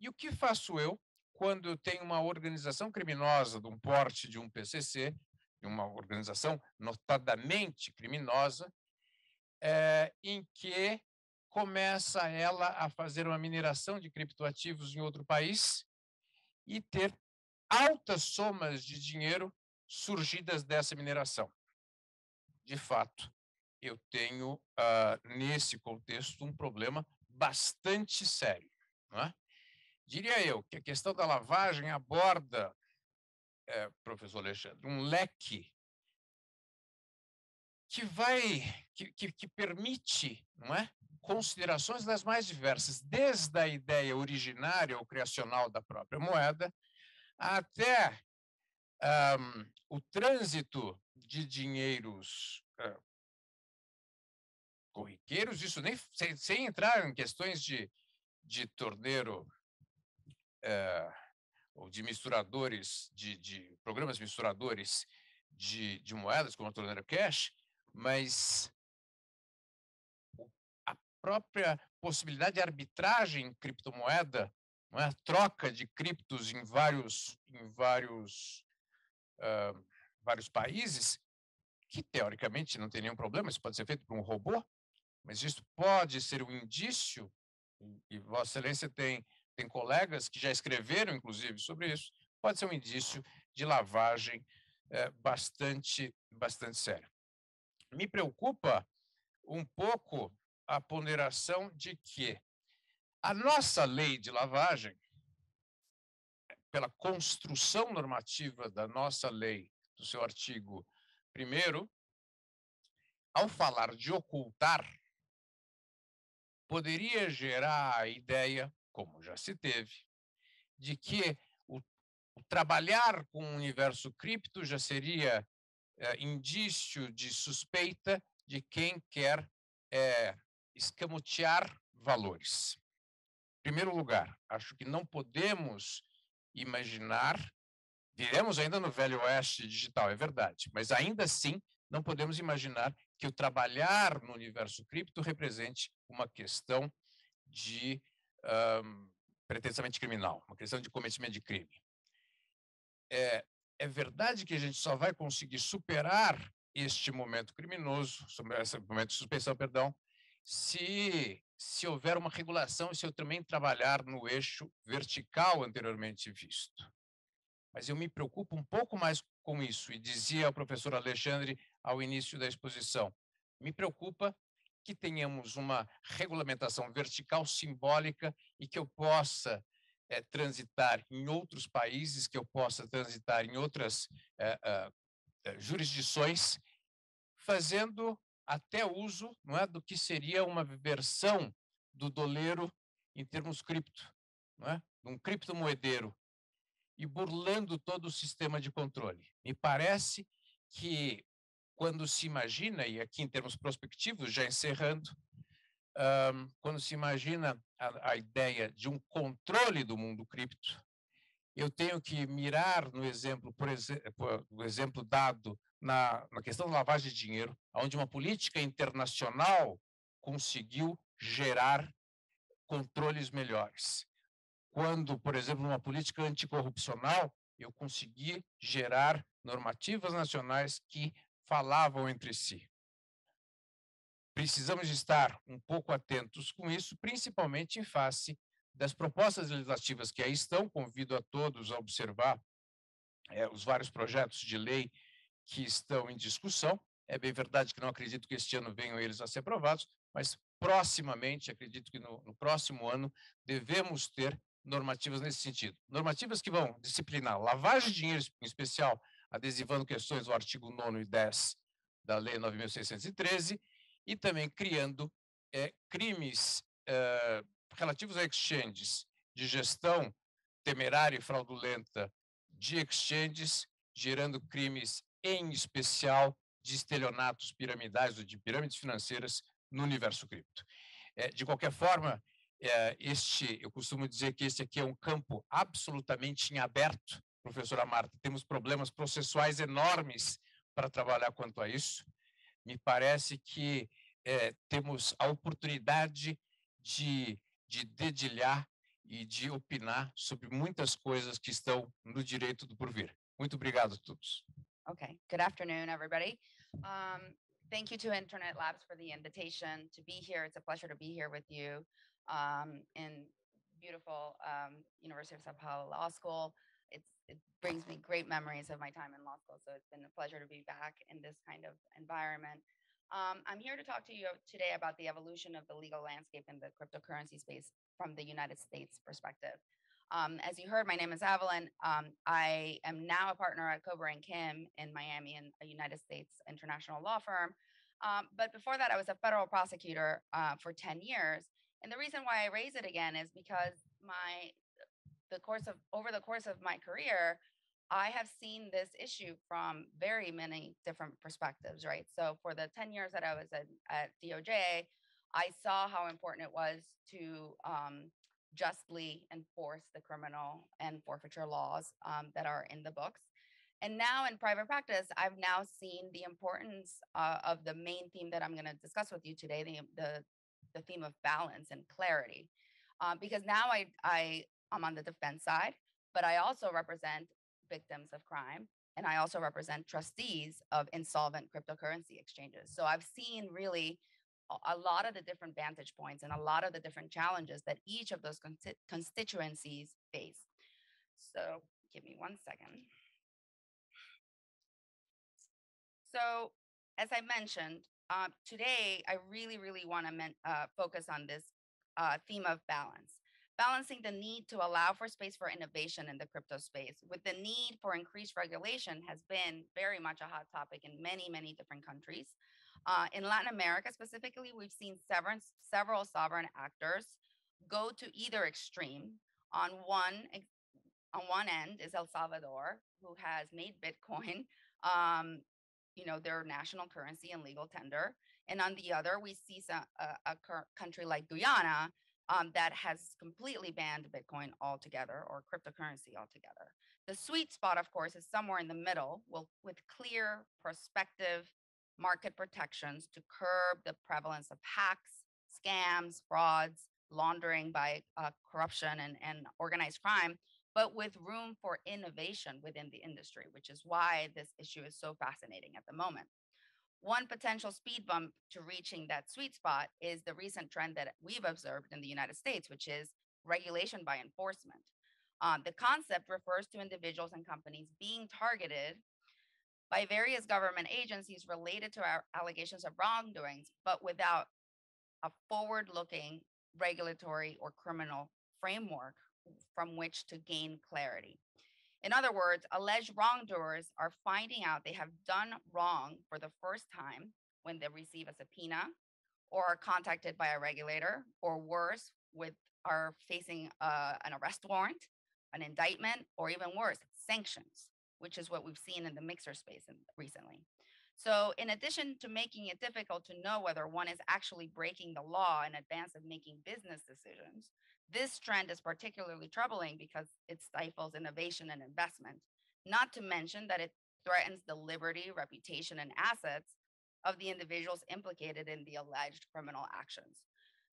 E o que faço eu quando eu tenho uma organização criminosa de um porte de um PCC, de uma organização notadamente criminosa, é, em que começa ela a fazer uma mineração de criptoativos em outro país e ter altas somas de dinheiro surgidas dessa mineração. De fato, eu tenho, uh, nesse contexto, um problema bastante sério. É? Diria eu que a questão da lavagem aborda, é, professor Alexandre, um leque que vai, que, que, que permite, não é? considerações das mais diversas, desde a ideia originária ou criacional da própria moeda, até um, o trânsito de dinheiros uh, corriqueiros, isso nem sem, sem entrar em questões de, de torneiro é, ou de misturadores, de, de programas misturadores de, de moedas, como a torneira cash, mas a própria possibilidade de arbitragem em criptomoeda, não é? troca de criptos em vários, em vários, vários países, que teoricamente não tem nenhum problema, isso pode ser feito por um robô, mas isso pode ser um indício, e Vossa Excelência tem, tem colegas que já escreveram, inclusive, sobre isso, pode ser um indício de lavagem é, bastante, bastante sério. Me preocupa um pouco a ponderação de que a nossa lei de lavagem, pela construção normativa da nossa lei, do seu artigo 1, ao falar de ocultar, poderia gerar a ideia, como já se teve, de que o, o trabalhar com o universo cripto já seria é, indício de suspeita de quem quer é, escamotear valores. Em primeiro lugar, acho que não podemos imaginar, viremos ainda no velho oeste digital, é verdade, mas ainda assim não podemos imaginar que o trabalhar no universo cripto represente uma questão de um, pretensamente criminal, uma questão de cometimento de crime. É, é verdade que a gente só vai conseguir superar este momento criminoso, esse momento de suspensão, perdão, se, se houver uma regulação e se eu também trabalhar no eixo vertical anteriormente visto. Mas eu me preocupo um pouco mais com isso, e dizia o professor Alexandre ao início da exposição. Me preocupa que tenhamos uma regulamentação vertical simbólica e que eu possa é, transitar em outros países, que eu possa transitar em outras é, é, jurisdições, fazendo até uso não é, do que seria uma versão do doleiro em termos cripto, não é? um criptomoedeiro, e burlando todo o sistema de controle. Me parece que quando se imagina, e aqui em termos prospectivos, já encerrando, um, quando se imagina a, a, ideia de um controle do mundo cripto, eu tenho que mirar no exemplo, por exemplo, exemplo dado na, na questão da lavagem de dinheiro, onde uma política internacional conseguiu gerar controles melhores. Quando, por exemplo, numa política anticorrupcional, eu consegui gerar normativas nacionais que falavam entre si. Precisamos estar um pouco atentos com isso, principalmente em face das propostas legislativas que aí estão. Convido a todos a observar é, os vários projetos de lei que estão em discussão. É bem verdade que não acredito que este ano venham eles a ser aprovados, mas proximamente, acredito que no, no próximo ano, devemos ter normativas nesse sentido. Normativas que vão disciplinar lavagem de dinheiro, em especial adesivando questões do artigo 9 e 10 da Lei 9.613, e também criando é, crimes é, relativos a exchanges de gestão temerária e fraudulenta de exchanges, gerando crimes em especial de estelionatos piramidais ou de pirâmides financeiras no universo cripto. É, de qualquer forma, é, este, eu costumo dizer que este aqui é um campo absolutamente em aberto, professora Marta. Temos problemas processuais enormes para trabalhar quanto a isso. Me parece que é, temos a oportunidade de, de dedilhar e de opinar sobre muitas coisas que estão no direito do porvir. Muito obrigado a todos. Okay, good afternoon, everybody. Um, thank you to Internet Labs for the invitation to be here. It's a pleasure to be here with you um, in beautiful um, University of Sao Paulo Law School. It's, it brings me great memories of my time in law school, so it's been a pleasure to be back in this kind of environment. Um, I'm here to talk to you today about the evolution of the legal landscape in the cryptocurrency space from the United States perspective. Um, as you heard, my name is Evelyn. Um, I am now a partner at Cobra and Kim in Miami, in a United States international law firm. Um, but before that, I was a federal prosecutor uh, for 10 years. And the reason why I raise it again is because my the course of over the course of my career, I have seen this issue from very many different perspectives, right? So for the 10 years that I was at, at DOJ, I saw how important it was to um, justly enforce the criminal and forfeiture laws um, that are in the books. And now in private practice, I've now seen the importance uh, of the main theme that I'm going to discuss with you today, the, the the theme of balance and clarity. Um, because now I, I, I'm on the defense side, but I also represent victims of crime and I also represent trustees of insolvent cryptocurrency exchanges. So I've seen really a lot of the different vantage points and a lot of the different challenges that each of those constituencies face. So give me one second. So as I mentioned, uh, today I really, really want to uh, focus on this uh, theme of balance balancing the need to allow for space for innovation in the crypto space with the need for increased regulation has been very much a hot topic in many, many different countries. Uh, in Latin America specifically, we've seen several, several sovereign actors go to either extreme. On one, on one end is El Salvador, who has made Bitcoin, um, you know, their national currency and legal tender. And on the other, we see some, a, a country like Guyana, um, that has completely banned Bitcoin altogether or cryptocurrency altogether. The sweet spot, of course, is somewhere in the middle will, with clear prospective market protections to curb the prevalence of hacks, scams, frauds, laundering by uh, corruption and, and organized crime, but with room for innovation within the industry, which is why this issue is so fascinating at the moment. One potential speed bump to reaching that sweet spot is the recent trend that we've observed in the United States, which is regulation by enforcement. Um, the concept refers to individuals and companies being targeted by various government agencies related to our allegations of wrongdoings, but without a forward looking regulatory or criminal framework from which to gain clarity. In other words, alleged wrongdoers are finding out they have done wrong for the first time when they receive a subpoena or are contacted by a regulator, or worse, with are facing uh, an arrest warrant, an indictment, or even worse, sanctions, which is what we've seen in the mixer space in, recently. So, in addition to making it difficult to know whether one is actually breaking the law in advance of making business decisions, this trend is particularly troubling because it stifles innovation and investment, not to mention that it threatens the liberty, reputation, and assets of the individuals implicated in the alleged criminal actions.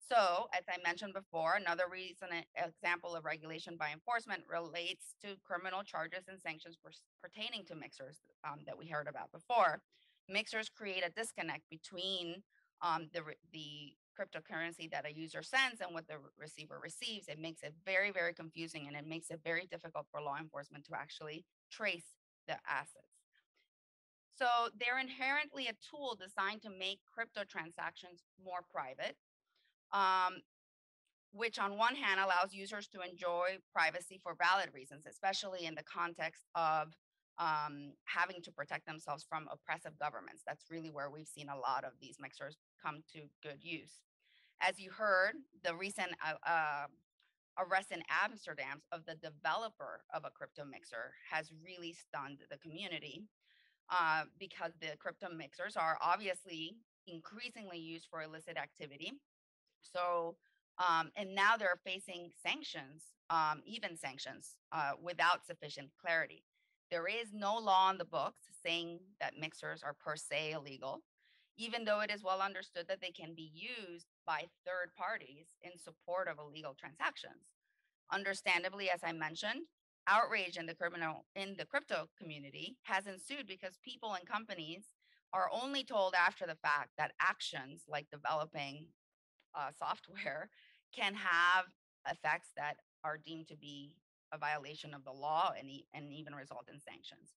So, as I mentioned before, another recent example of regulation by enforcement relates to criminal charges and sanctions pertaining to mixers um, that we heard about before. Mixers create a disconnect between um, the, the cryptocurrency that a user sends and what the receiver receives. It makes it very, very confusing and it makes it very difficult for law enforcement to actually trace the assets. So they're inherently a tool designed to make crypto transactions more private, um, which on one hand allows users to enjoy privacy for valid reasons, especially in the context of um, having to protect themselves from oppressive governments. That's really where we've seen a lot of these mixers come to good use. As you heard, the recent uh, uh, arrest in Amsterdam of the developer of a crypto mixer has really stunned the community uh, because the crypto mixers are obviously increasingly used for illicit activity. So, um, and now they're facing sanctions, um, even sanctions, uh, without sufficient clarity. There is no law on the books saying that mixers are per se illegal even though it is well understood that they can be used by third parties in support of illegal transactions. Understandably, as I mentioned, outrage in the criminal in the crypto community has ensued because people and companies are only told after the fact that actions like developing uh, software can have effects that are deemed to be a violation of the law and, e- and even result in sanctions.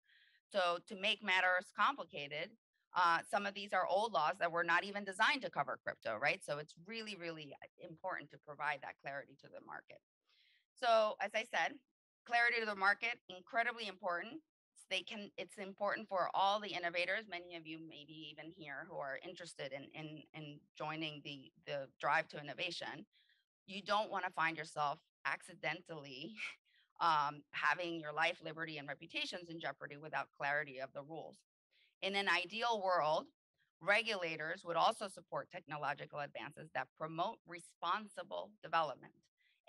So, to make matters complicated, uh, some of these are old laws that were not even designed to cover crypto, right? So it's really, really uh, important to provide that clarity to the market. So as I said, clarity to the market, incredibly important. They can, it's important for all the innovators, many of you maybe even here who are interested in, in, in joining the, the drive to innovation. You don't want to find yourself accidentally um, having your life, liberty, and reputations in jeopardy without clarity of the rules. In an ideal world, regulators would also support technological advances that promote responsible development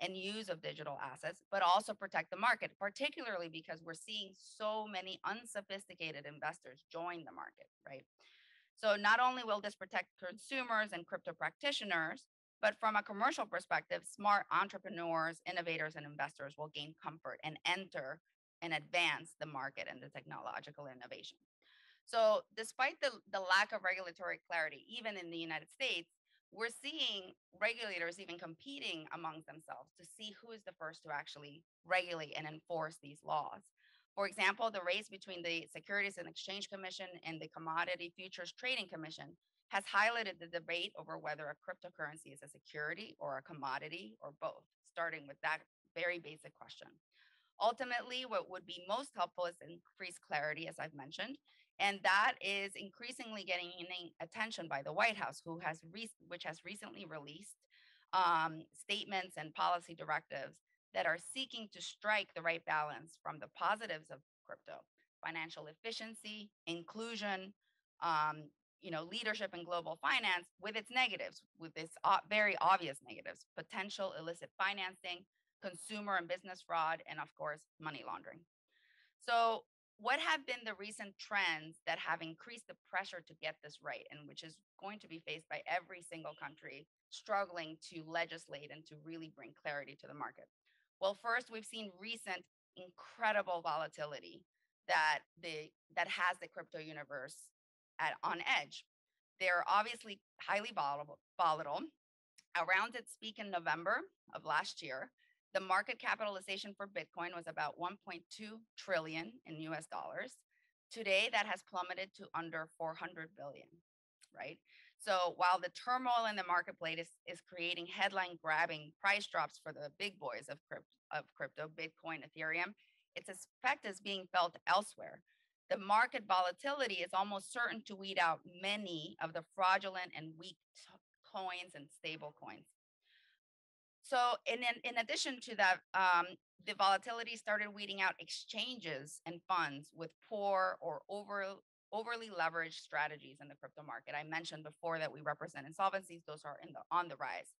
and use of digital assets, but also protect the market, particularly because we're seeing so many unsophisticated investors join the market, right? So not only will this protect consumers and crypto practitioners, But from a commercial perspective, smart entrepreneurs, innovators, and investors will gain comfort and enter and advance the market and the technological innovation. So despite the, the lack of regulatory clarity, even in the United States, we're seeing regulators even competing amongst themselves to see who is the first to actually regulate and enforce these laws. For example, the race between the Securities and Exchange Commission and the Commodity Futures Trading Commission has highlighted the debate over whether a cryptocurrency is a security or a commodity or both, starting with that very basic question. Ultimately, what would be most helpful is increased clarity, as I've mentioned, and that is increasingly getting attention by the White House, who has which has recently released um, statements and policy directives that are seeking to strike the right balance from the positives of crypto, financial efficiency, inclusion, um, you know, leadership in global finance with its negatives, with its very obvious negatives, potential illicit financing, consumer and business fraud, and of course, money laundering. So what have been the recent trends that have increased the pressure to get this right and which is going to be faced by every single country struggling to legislate and to really bring clarity to the market? Well first we've seen recent incredible volatility that the that has the crypto universe at on edge. They're obviously highly volatile volatile. Around its peak in november of last year the market capitalization for Bitcoin was about 1.2 trillion in US dollars. Today, that has plummeted to under 400 billion, right? So while the turmoil in the marketplace is, is creating headline grabbing price drops for the big boys of, crypt, of crypto, Bitcoin, Ethereum, its effect is being felt elsewhere. The market volatility is almost certain to weed out many of the fraudulent and weak coins and stable coins. So, in, in addition to that, um, the volatility started weeding out exchanges and funds with poor or over, overly leveraged strategies in the crypto market. I mentioned before that we represent insolvencies; those are in the on the rise.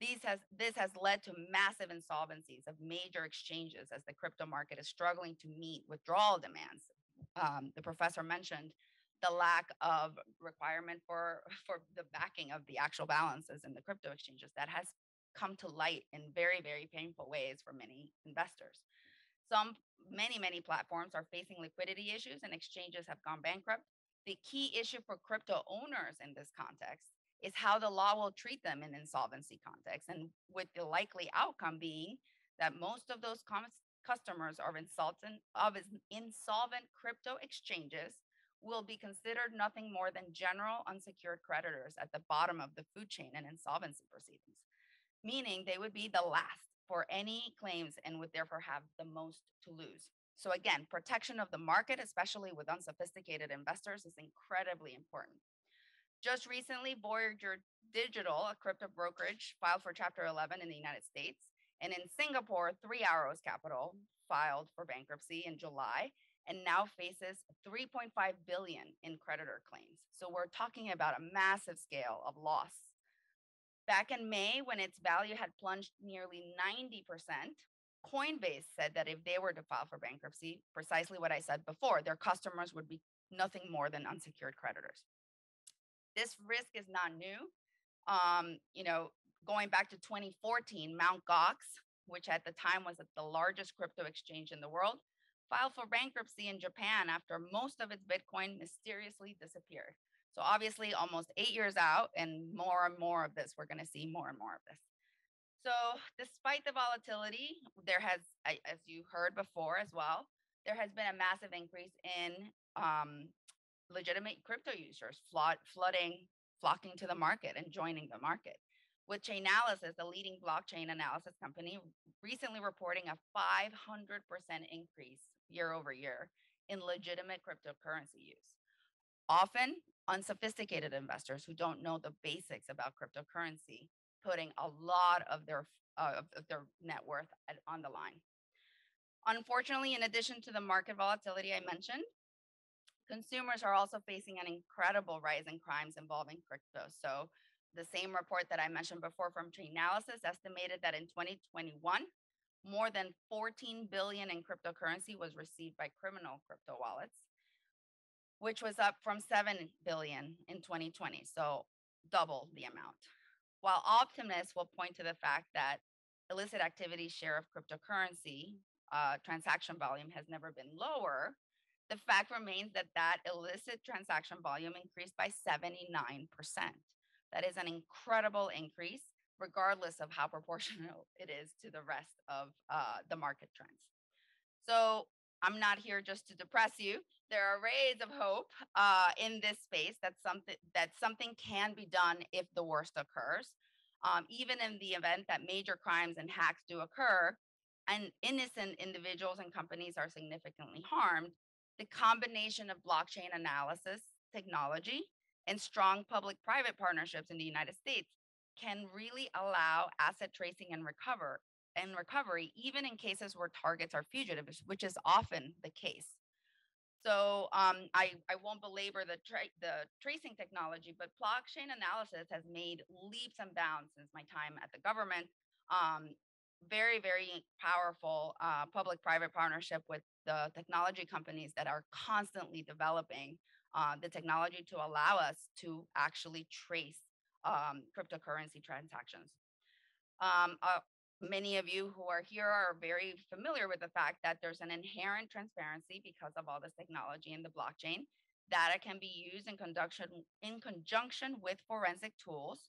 These has this has led to massive insolvencies of major exchanges as the crypto market is struggling to meet withdrawal demands. Um, the professor mentioned the lack of requirement for for the backing of the actual balances in the crypto exchanges that has come to light in very, very painful ways for many investors. Some, many, many platforms are facing liquidity issues and exchanges have gone bankrupt. The key issue for crypto owners in this context is how the law will treat them in insolvency context, and with the likely outcome being that most of those customers of insolvent, of insolvent crypto exchanges will be considered nothing more than general unsecured creditors at the bottom of the food chain in insolvency proceedings meaning they would be the last for any claims and would therefore have the most to lose. So again, protection of the market, especially with unsophisticated investors, is incredibly important. Just recently, Voyager Digital, a crypto brokerage, filed for Chapter 11 in the United States. And in Singapore, Three Arrows Capital filed for bankruptcy in July and now faces 3.5 billion in creditor claims. So we're talking about a massive scale of loss Back in May, when its value had plunged nearly 90%, Coinbase said that if they were to file for bankruptcy, precisely what I said before, their customers would be nothing more than unsecured creditors. This risk is not new. Um, you know, going back to 2014, Mt. Gox, which at the time was the largest crypto exchange in the world, filed for bankruptcy in Japan after most of its Bitcoin mysteriously disappeared. So obviously almost eight years out and more and more of this, we're gonna see more and more of this. So despite the volatility, there has, as you heard before as well, there has been a massive increase in um, legitimate crypto users flood, flooding, flocking to the market and joining the market. With Chainalysis, the leading blockchain analysis company, recently reporting a 500% increase year over year in legitimate cryptocurrency use. Often, unsophisticated investors who don't know the basics about cryptocurrency putting a lot of their uh, of their net worth at, on the line. Unfortunately, in addition to the market volatility I mentioned, consumers are also facing an incredible rise in crimes involving crypto. So the same report that I mentioned before from Chainalysis estimated that in 2021, more than 14 billion in cryptocurrency was received by criminal crypto wallets which was up from 7 billion in 2020, so double the amount. while optimists will point to the fact that illicit activity share of cryptocurrency uh, transaction volume has never been lower, the fact remains that that illicit transaction volume increased by 79%. That is an incredible increase, regardless of how proportional it is to the rest of uh, the market trends. So I'm not here just to depress you. There are rays of hope uh, in this space that something that something can be done if the worst occurs. Um, even in the event that major crimes and hacks do occur, and innocent individuals and companies are significantly harmed, the combination of blockchain analysis technology and strong public-private partnerships in the United States can really allow asset tracing and recover and recovery, even in cases where targets are fugitives, which is often the case. So um, I, I won't belabor the, tra- the tracing technology, but blockchain analysis has made leaps and bounds since my time at the government. Um, very, very powerful uh, public-private partnership with the technology companies that are constantly developing uh, the technology to allow us to actually trace um, cryptocurrency transactions. Um, uh, many of you who are here are very familiar with the fact that there's an inherent transparency because of all this technology in the blockchain. Data can be used in conjunction, in conjunction with forensic tools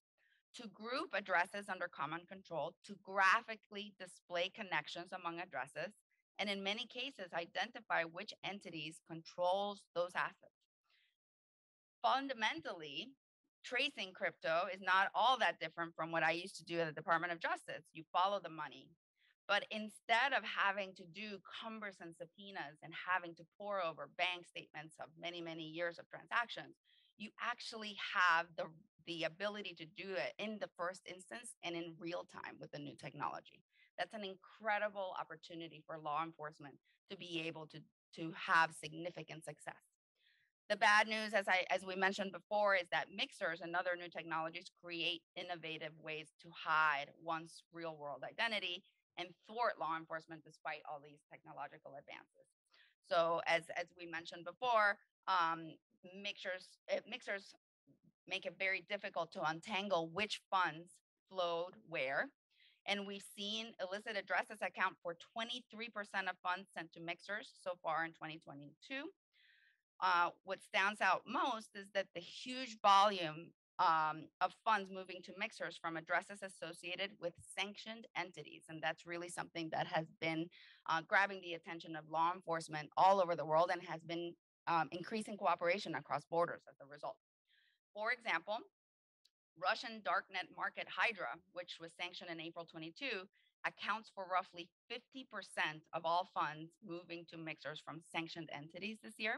to group addresses under common control, to graphically display connections among addresses, and in many cases, identify which entities controls those assets. Fundamentally, tracing crypto is not all that different from what I used to do at the Department of Justice. You follow the money. But instead of having to do cumbersome subpoenas and having to pour over bank statements of many, many years of transactions, you actually have the, the ability to do it in the first instance and in real time with the new technology. That's an incredible opportunity for law enforcement to be able to, to have significant success. The bad news, as I as we mentioned before, is that mixers and other new technologies create innovative ways to hide one's real world identity and thwart law enforcement despite all these technological advances. So as as we mentioned before, um, mixers uh, mixers make it very difficult to untangle which funds flowed where. And we've seen illicit addresses account for 23% of funds sent to mixers so far in 2022 uh, what stands out most is that the huge volume um, of funds moving to mixers from addresses associated with sanctioned entities. And that's really something that has been uh, grabbing the attention of law enforcement all over the world and has been um, increasing cooperation across borders as a result. For example, Russian darknet market Hydra, which was sanctioned in April 22, accounts for roughly 50% of all funds moving to mixers from sanctioned entities this year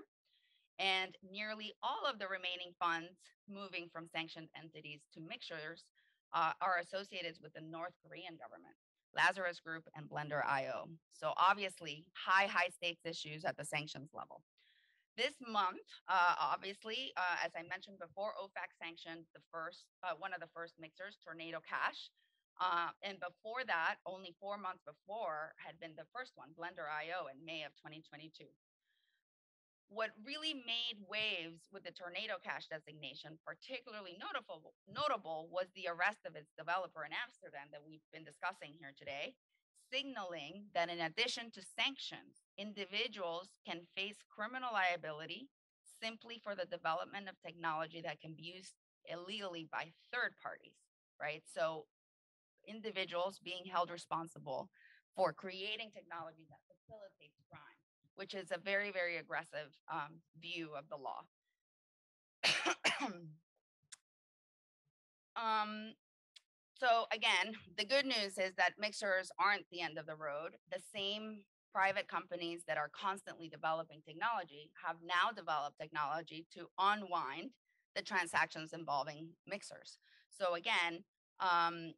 and nearly all of the remaining funds moving from sanctioned entities to mixers uh, are associated with the North Korean government, Lazarus Group, and Blender IO. So obviously, high, high stakes issues at the sanctions level. This month, uh, obviously, uh, as I mentioned before, OFAC sanctioned the first, uh, one of the first mixers, Tornado Cash. Uh, and before that, only four months before, had been the first one, Blender IO, in May of 2022 what really made waves with the tornado cash designation particularly notable, notable was the arrest of its developer in Amsterdam that we've been discussing here today, signaling that in addition to sanctions, individuals can face criminal liability simply for the development of technology that can be used illegally by third parties, right? So individuals being held responsible for creating technology that facilitates crime which is a very, very aggressive um, view of the law. um, so again, the good news is that mixers aren't the end of the road. The same private companies that are constantly developing technology have now developed technology to unwind the transactions involving mixers. So again, um,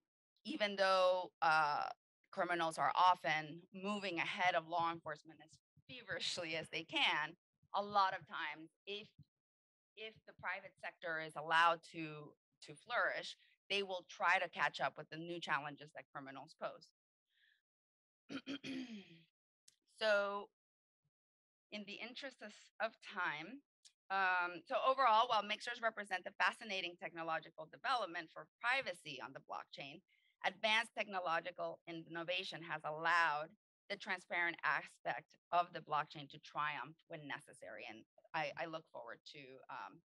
even though uh, criminals are often moving ahead of law enforcement as feverishly as they can, a lot of times, if if the private sector is allowed to to flourish, they will try to catch up with the new challenges that criminals pose. so, in the interest of, time, Um, so overall, while mixers represent a fascinating technological development for privacy on the blockchain, advanced technological innovation has allowed the transparent aspect of the blockchain to triumph when necessary. And I, I look forward to um,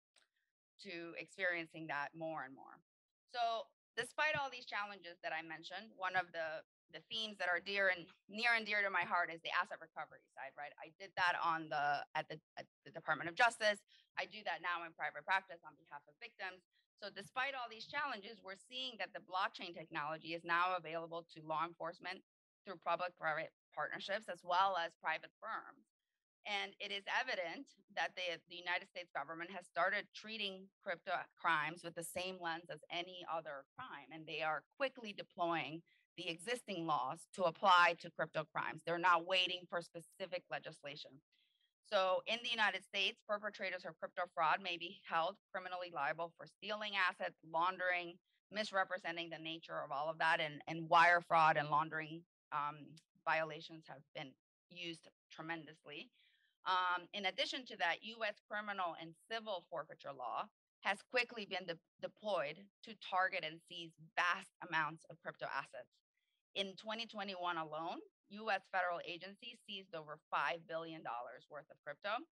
to experiencing that more and more. So despite all these challenges that I mentioned, one of the the themes that are dear and near and dear to my heart is the asset recovery side, right? I did that on the at the at the Department of Justice. I do that now in private practice on behalf of victims. So despite all these challenges, we're seeing that the blockchain technology is now available to law enforcement through public-private partnerships as well as private firms. And it is evident that the, the United States government has started treating crypto crimes with the same lens as any other crime, and they are quickly deploying the existing laws to apply to crypto crimes. They're not waiting for specific legislation. So in the United States, perpetrators of crypto fraud may be held criminally liable for stealing assets, laundering, misrepresenting the nature of all of that, and, and wire fraud and laundering um, violations have been used tremendously. Um, in addition to that, US criminal and civil forfeiture law has quickly been de- deployed to target and seize vast amounts of crypto assets. In 2021 alone, US federal agencies seized over $5 billion worth of crypto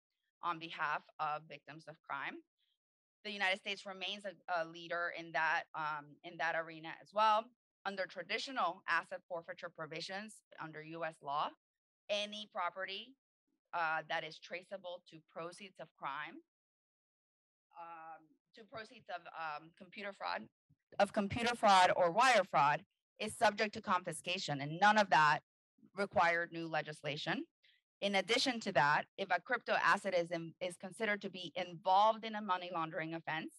on behalf of victims of crime. The United States remains a, a leader in that, um, in that arena as well. Under traditional asset forfeiture provisions under US law, any property uh, that is traceable to proceeds of crime, um, to proceeds of um, computer fraud, of computer fraud or wire fraud is subject to confiscation, and none of that required new legislation. In addition to that, if a crypto asset is, in, is considered to be involved in a money laundering offense,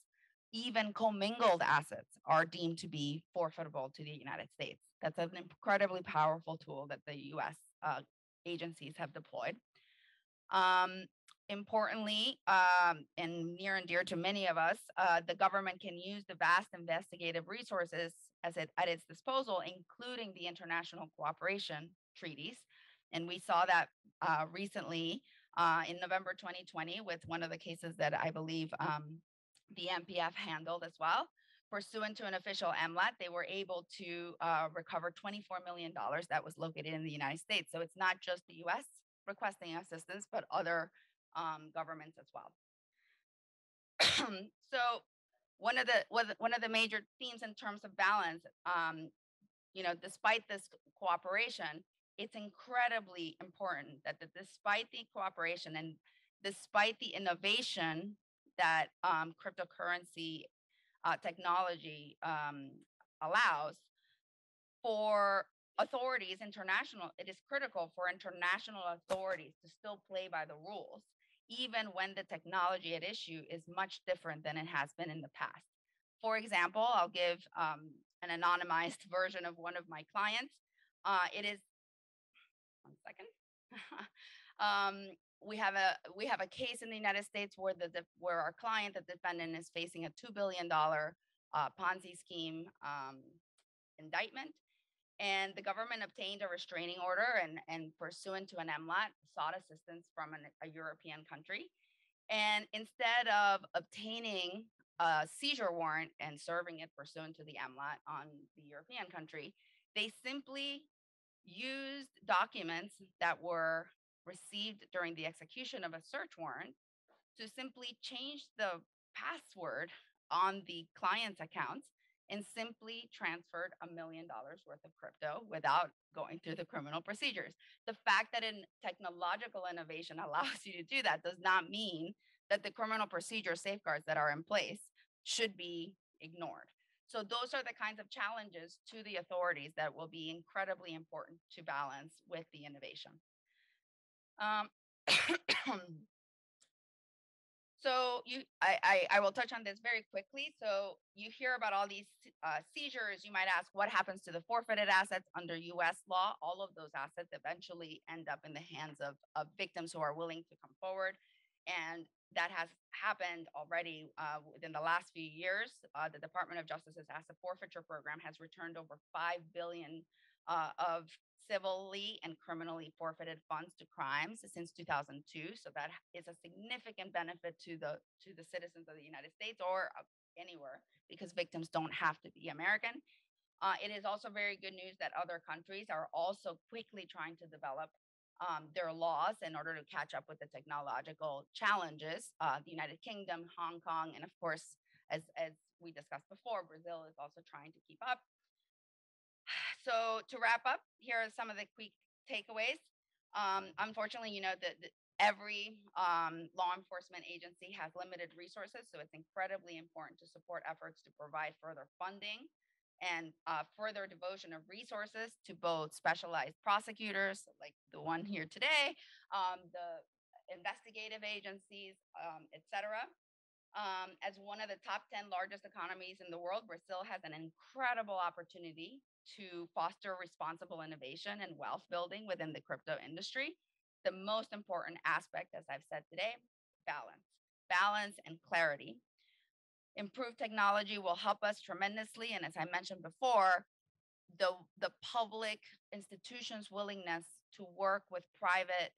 even commingled assets are deemed to be forfeitable to the United States. That's an incredibly powerful tool that the US uh, agencies have deployed. Um, importantly, um, and near and dear to many of us, uh, the government can use the vast investigative resources as it, at its disposal, including the international cooperation treaties. And we saw that uh, recently uh, in November 2020 with one of the cases that I believe um, the MPF handled as well. Pursuant to an official MLAT, they were able to uh, recover $24 million that was located in the United States. So it's not just the US requesting assistance, but other um, governments as well. so one of the one of the major themes in terms of balance, um, you know, despite this cooperation, it's incredibly important that, that despite the cooperation and despite the innovation that um, cryptocurrency uh, technology um, allows for authorities, international, it is critical for international authorities to still play by the rules, even when the technology at issue is much different than it has been in the past. For example, I'll give um, an anonymized version of one of my clients. Uh, it is, one second. um, we have a we have a case in the United States where the where our client, the defendant, is facing a two billion dollar uh, Ponzi scheme um, indictment, and the government obtained a restraining order and, and pursuant to an MLAT, sought assistance from an, a European country. And instead of obtaining a seizure warrant and serving it pursuant to the MLAT on the European country, they simply used documents that were received during the execution of a search warrant to simply change the password on the client's accounts and simply transferred a million dollars worth of crypto without going through the criminal procedures. The fact that in technological innovation allows you to do that does not mean that the criminal procedure safeguards that are in place should be ignored. So those are the kinds of challenges to the authorities that will be incredibly important to balance with the innovation. Um, So you, I, I, I, will touch on this very quickly. So you hear about all these uh, seizures. You might ask, what happens to the forfeited assets under U.S. law? All of those assets eventually end up in the hands of, of victims who are willing to come forward. And that has happened already uh, within the last few years. Uh, the Department of Justice's asset forfeiture program has returned over 5 billion uh, of civilly and criminally forfeited funds to crimes since 2002. So that is a significant benefit to the to the citizens of the United States or anywhere because victims don't have to be American. Uh, it is also very good news that other countries are also quickly trying to develop um, their laws in order to catch up with the technological challenges. Uh, the United Kingdom, Hong Kong, and of course, as, as we discussed before, Brazil is also trying to keep up. So to wrap up, here are some of the quick takeaways. Um, unfortunately, you know that every um, law enforcement agency has limited resources, so it's incredibly important to support efforts to provide further funding and uh, further devotion of resources to both specialized prosecutors, like the one here today, um, the investigative agencies, um, et cetera. Um, as one of the top 10 largest economies in the world, Brazil has an incredible opportunity to foster responsible innovation and wealth building within the crypto industry. The most important aspect, as I've said today, balance, balance and clarity improved technology will help us tremendously. And as I mentioned before, the, the public institutions' willingness to work with private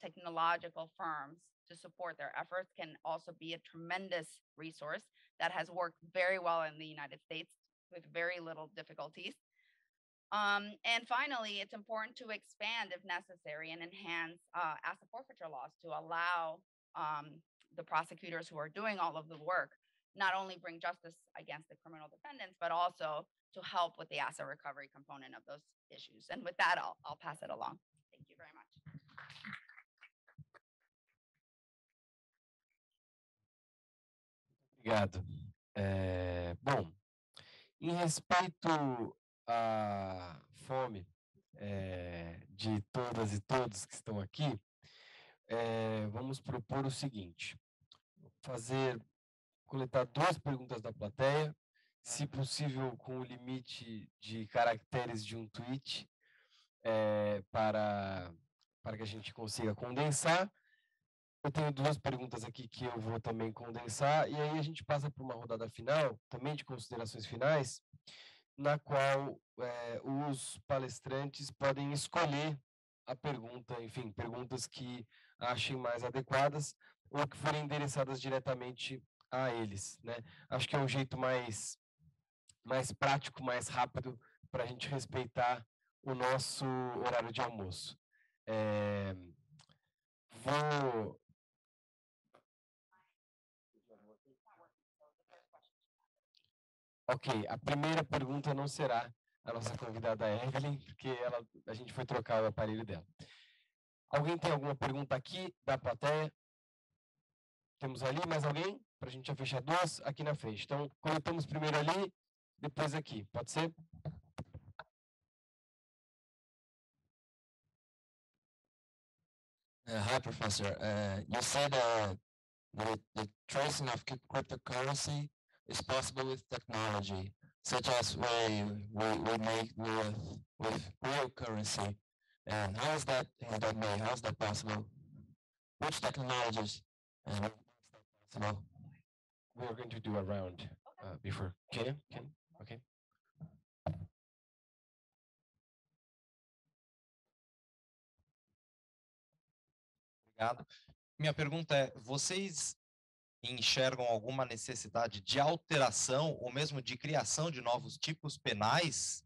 technological firms to support their efforts can also be a tremendous resource that has worked very well in the United States with very little difficulties. Um, and finally, it's important to expand, if necessary, and enhance uh, asset forfeiture laws to allow um, the prosecutors who are doing all of the work not only bring justice against the criminal defendants, but also to help with the asset recovery component of those issues. And with that, I'll, I'll pass it along. Thank you very much. Obrigado. É, bom, em respeito à fome é, de todas e todos que estão aqui, é, vamos propor o seguinte: fazer coletar duas perguntas da plateia, se possível com o limite de caracteres de um tweet, é, para, para que a gente consiga condensar. Eu tenho duas perguntas aqui que eu vou também condensar, e aí a gente passa para uma rodada final, também de considerações finais, na qual é, os palestrantes podem escolher a pergunta, enfim, perguntas que achem mais adequadas ou que forem endereçadas diretamente a eles, né? Acho que é um jeito mais, mais prático, mais rápido para a gente respeitar o nosso horário de almoço. É, vou Ok, a primeira pergunta não será a nossa convidada Evelyn, porque ela, a gente foi trocar o aparelho dela. Alguém tem alguma pergunta aqui da plateia? Temos ali mais alguém? Para a gente já fechar duas aqui na frente. Então, coletamos primeiro ali, depois aqui. Pode ser? Uh, hi, Professor. Uh, you said uh, that the tracing of cryptocurrency is possible with technology, such as we, we, we make with, with real currency. And how is that, is that made? How is that possible? Which technologies and possible? we are going to do a round uh, before. Can Can okay. Obrigado. Minha pergunta é: vocês enxergam alguma necessidade de alteração ou mesmo de criação de novos tipos penais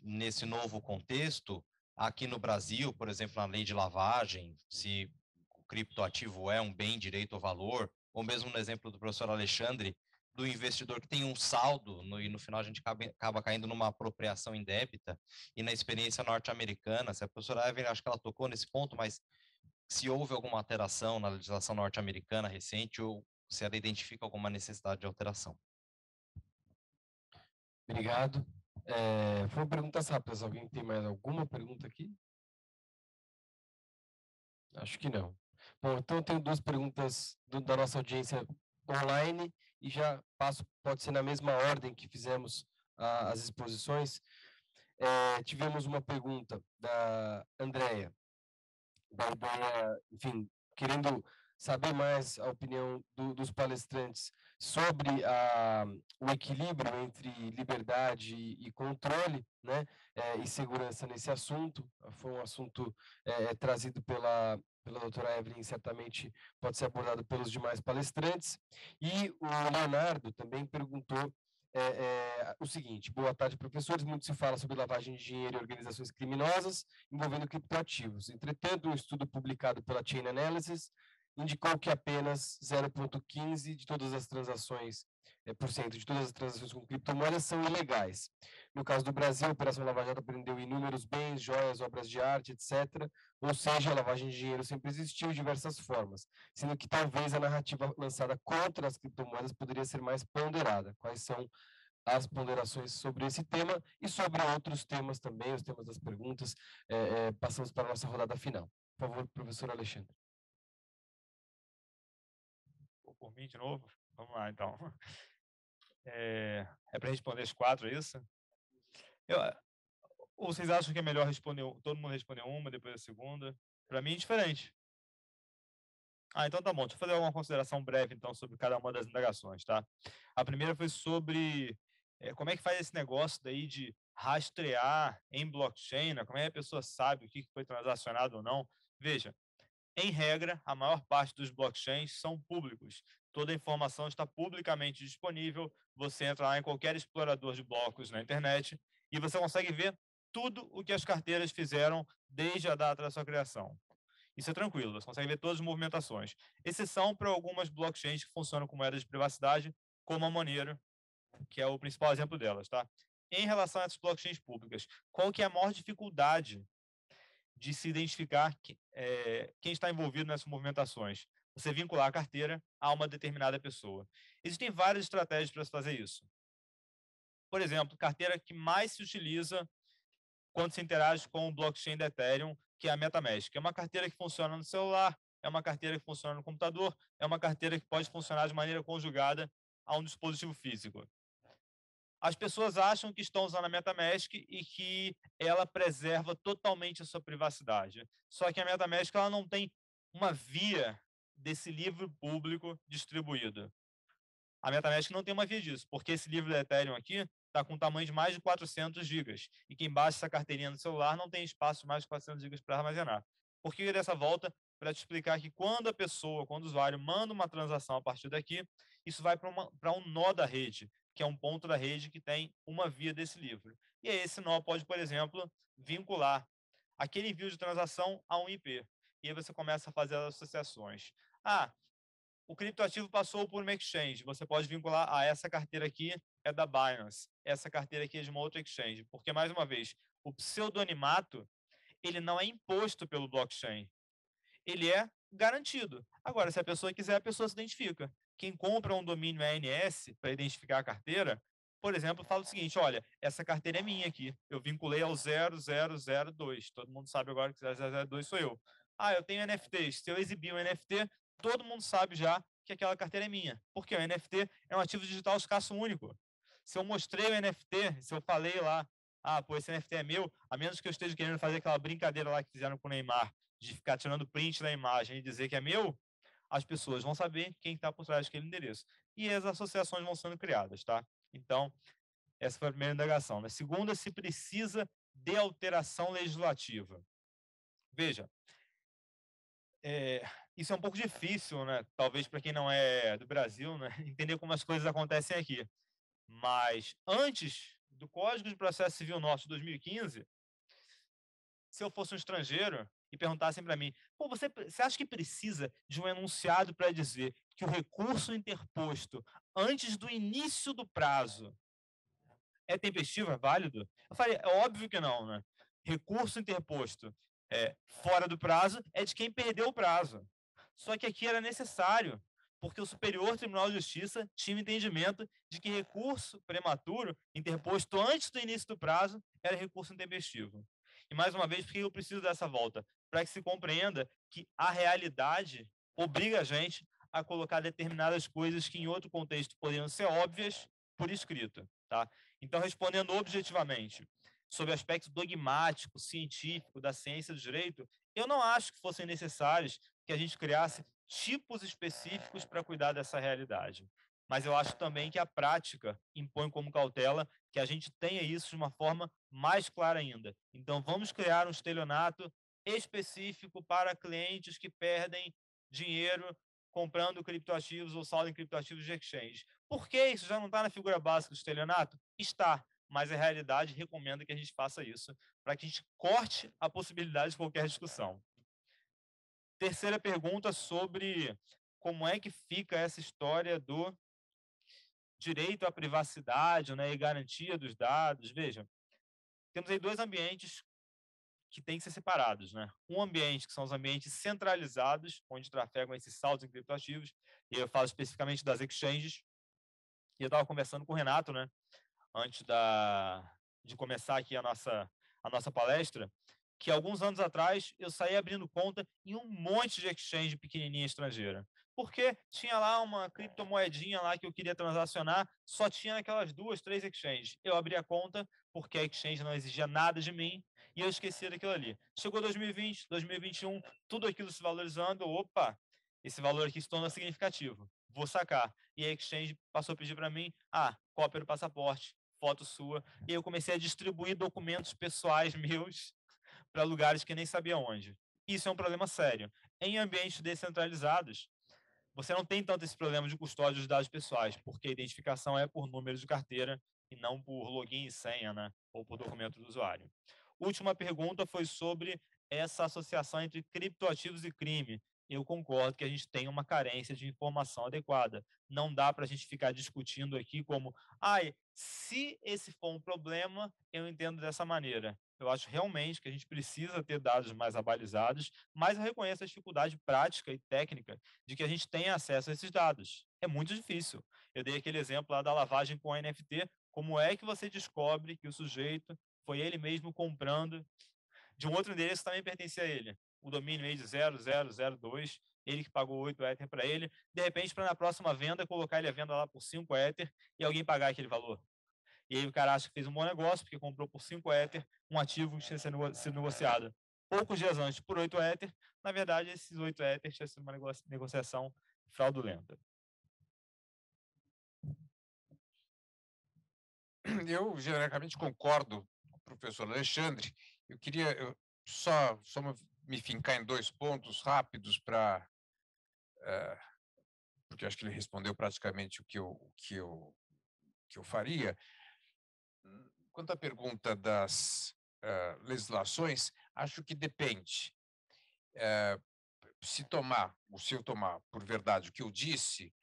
nesse novo contexto? Aqui no Brasil, por exemplo, na lei de lavagem, se o criptoativo é um bem, direito ou valor, ou mesmo no exemplo do professor Alexandre, do investidor que tem um saldo no, e no final a gente acaba, acaba caindo numa apropriação indébita, e na experiência norte-americana, se a professora Evelyn, acho que ela tocou nesse ponto, mas se houve alguma alteração na legislação norte-americana recente ou se ela identifica alguma necessidade de alteração. Obrigado. É, foram perguntas rápidas. Alguém tem mais alguma pergunta aqui? Acho que não. Bom, então eu tenho duas perguntas do, da nossa audiência online e já passo, pode ser na mesma ordem que fizemos a, as exposições. É, tivemos uma pergunta da Andrea, da ideia, enfim, querendo saber mais a opinião do, dos palestrantes sobre a, o equilíbrio entre liberdade e, controle, né, é, e segurança nesse assunto. Foi um assunto é, trazido pela, pela doutora Evelyn, certamente pode ser abordado pelos demais palestrantes. E o Leonardo também perguntou é, é, o seguinte: boa tarde, professores. Muito se fala sobre lavagem de dinheiro e organizações criminosas envolvendo criptoativos. Entretanto, um estudo publicado pela Chain Analysis indicou que apenas 0,15 de todas as transações é, por cento de todas as transações com criptomoedas são ilegais. No caso do Brasil, a Operação Lava Jato prendeu inúmeros bens, joias, obras de arte, etc. Ou seja, a lavagem de dinheiro sempre existiu de diversas formas, sendo que talvez a narrativa lançada contra as criptomoedas poderia ser mais ponderada. Quais são as ponderações sobre esse tema e sobre outros temas também, os temas das perguntas. É, é, passamos para a nossa rodada final. Por favor, professor Alexandre por mim de novo? Vamos lá, então. É, é para responder as quatro, é isso? Eu, ou vocês acham que é melhor responder, todo mundo responder uma, depois a segunda? Para mim é diferente. Ah, então tá bom. Deixa eu fazer uma consideração breve, então, sobre cada uma das indagações, tá? A primeira foi sobre é, como é que faz esse negócio daí de rastrear em blockchain, né? como é que a pessoa sabe o que foi transacionado ou não. Veja, em regra, a maior parte dos blockchains são públicos. Toda a informação está publicamente disponível. Você entra lá em qualquer explorador de blocos na internet e você consegue ver tudo o que as carteiras fizeram desde a data da sua criação. Isso é tranquilo, você consegue ver todas as movimentações. Exceção para algumas blockchains que funcionam com moedas de privacidade, como a Monero, que é o principal exemplo delas, tá? Em relação a essas blockchains públicas, qual que é a maior dificuldade de se identificar que, é, quem está envolvido nessas movimentações. Você vincular a carteira a uma determinada pessoa. Existem várias estratégias para se fazer isso. Por exemplo, carteira que mais se utiliza quando se interage com o blockchain da Ethereum, que é a MetaMask. É uma carteira que funciona no celular, é uma carteira que funciona no computador, é uma carteira que pode funcionar de maneira conjugada a um dispositivo físico as pessoas acham que estão usando a MetaMask e que ela preserva totalmente a sua privacidade. Só que a MetaMask ela não tem uma via desse livro público distribuído. A MetaMask não tem uma via disso, porque esse livro da Ethereum aqui está com um tamanho de mais de 400 gigas. E quem baixa essa carteirinha no celular não tem espaço de mais de 400 gigas para armazenar. Por que dessa volta? Para te explicar que quando a pessoa, quando o usuário manda uma transação a partir daqui, isso vai para um nó da rede, que é um ponto da rede que tem uma via desse livro. E esse nó pode, por exemplo, vincular aquele envio de transação a um IP. E aí você começa a fazer as associações. Ah, o criptoativo passou por uma exchange. Você pode vincular a ah, essa carteira aqui é da Binance, essa carteira aqui é de uma outra exchange. Porque, mais uma vez, o pseudonimato ele não é imposto pelo blockchain. Ele é garantido. Agora, se a pessoa quiser, a pessoa se identifica quem compra um domínio ANS para identificar a carteira, por exemplo, fala o seguinte: olha, essa carteira é minha aqui, eu vinculei ao 0002. Todo mundo sabe agora que 0002 sou eu. Ah, eu tenho NFTs. Se eu exibir um NFT, todo mundo sabe já que aquela carteira é minha. Porque o NFT é um ativo digital escasso único. Se eu mostrei o NFT, se eu falei lá, ah, pô, esse NFT é meu, a menos que eu esteja querendo fazer aquela brincadeira lá que fizeram com o Neymar, de ficar tirando print da imagem e dizer que é meu, as pessoas vão saber quem está por trás daquele endereço. E as associações vão sendo criadas, tá? Então, essa foi a primeira indagação. Na segunda, se precisa de alteração legislativa. Veja, é, isso é um pouco difícil, né? Talvez para quem não é do Brasil, né? entender como as coisas acontecem aqui. Mas antes do Código de Processo Civil nosso de 2015, se eu fosse um estrangeiro, e perguntassem para mim: Pô, você, você acha que precisa de um enunciado para dizer que o recurso interposto antes do início do prazo é tempestivo, é válido? Eu falei: é óbvio que não, né? Recurso interposto é, fora do prazo é de quem perdeu o prazo. Só que aqui era necessário, porque o Superior Tribunal de Justiça tinha entendimento de que recurso prematuro interposto antes do início do prazo era recurso intempestivo. E mais uma vez, por que eu preciso dessa volta? Para que se compreenda que a realidade obriga a gente a colocar determinadas coisas que em outro contexto poderiam ser óbvias por escrito, tá? Então, respondendo objetivamente sobre o aspecto dogmático, científico da ciência do direito, eu não acho que fossem necessários que a gente criasse tipos específicos para cuidar dessa realidade. Mas eu acho também que a prática impõe como cautela que a gente tenha isso de uma forma mais clara ainda. Então, vamos criar um estelionato específico para clientes que perdem dinheiro comprando criptoativos ou saldo em criptoativos de exchange. Por que isso já não está na figura básica do estelionato? Está, mas a realidade recomenda que a gente faça isso para que a gente corte a possibilidade de qualquer discussão. Terceira pergunta sobre como é que fica essa história do direito à privacidade né, e garantia dos dados. Veja, temos aí dois ambientes que têm que ser separados. Né? Um ambiente que são os ambientes centralizados, onde trafegam esses saldos em criptoativos, e eu falo especificamente das exchanges. E eu estava conversando com o Renato, né, antes da, de começar aqui a nossa, a nossa palestra, que alguns anos atrás eu saí abrindo conta em um monte de exchange pequenininha estrangeira. Porque tinha lá uma criptomoedinha lá que eu queria transacionar, só tinha aquelas duas, três exchanges. Eu abri a conta porque a exchange não exigia nada de mim e eu esqueci daquilo ali. Chegou 2020, 2021, tudo aquilo se valorizando, opa, esse valor aqui se torna significativo. Vou sacar. E a exchange passou a pedir para mim, ah, cópia do passaporte, foto sua. E eu comecei a distribuir documentos pessoais meus para lugares que nem sabia onde. Isso é um problema sério. Em ambientes descentralizados, você não tem tanto esse problema de custódia dos dados pessoais, porque a identificação é por número de carteira e não por login e senha, né? ou por documento do usuário. Última pergunta foi sobre essa associação entre criptoativos e crime. Eu concordo que a gente tem uma carência de informação adequada. Não dá para a gente ficar discutindo aqui como, ai, se esse for um problema, eu entendo dessa maneira. Eu acho realmente que a gente precisa ter dados mais abalizados, mas eu reconheço a dificuldade prática e técnica de que a gente tenha acesso a esses dados. É muito difícil. Eu dei aquele exemplo lá da lavagem com NFT. Como é que você descobre que o sujeito foi ele mesmo comprando de um outro endereço que também pertence a ele? O domínio aí de 0002, ele que pagou 8 Ether para ele, de repente, para na próxima venda, colocar ele à venda lá por 5 Ether e alguém pagar aquele valor. E aí o cara acha que fez um bom negócio, porque comprou por 5 Ether um ativo que tinha sido negociado poucos dias antes por 8 Ether. Na verdade, esses 8 Ether tinha sido uma negociação fraudulenta. Eu, genericamente, concordo professor Alexandre. Eu queria eu só, só me fincar em dois pontos rápidos para... Uh, eh, porque acho que ele respondeu praticamente o que eu, o que eu, que eu faria. Quanto à pergunta das uh, legislações, acho que depende. Uh, se tomar, ou se eu tomar por verdade o que eu disse,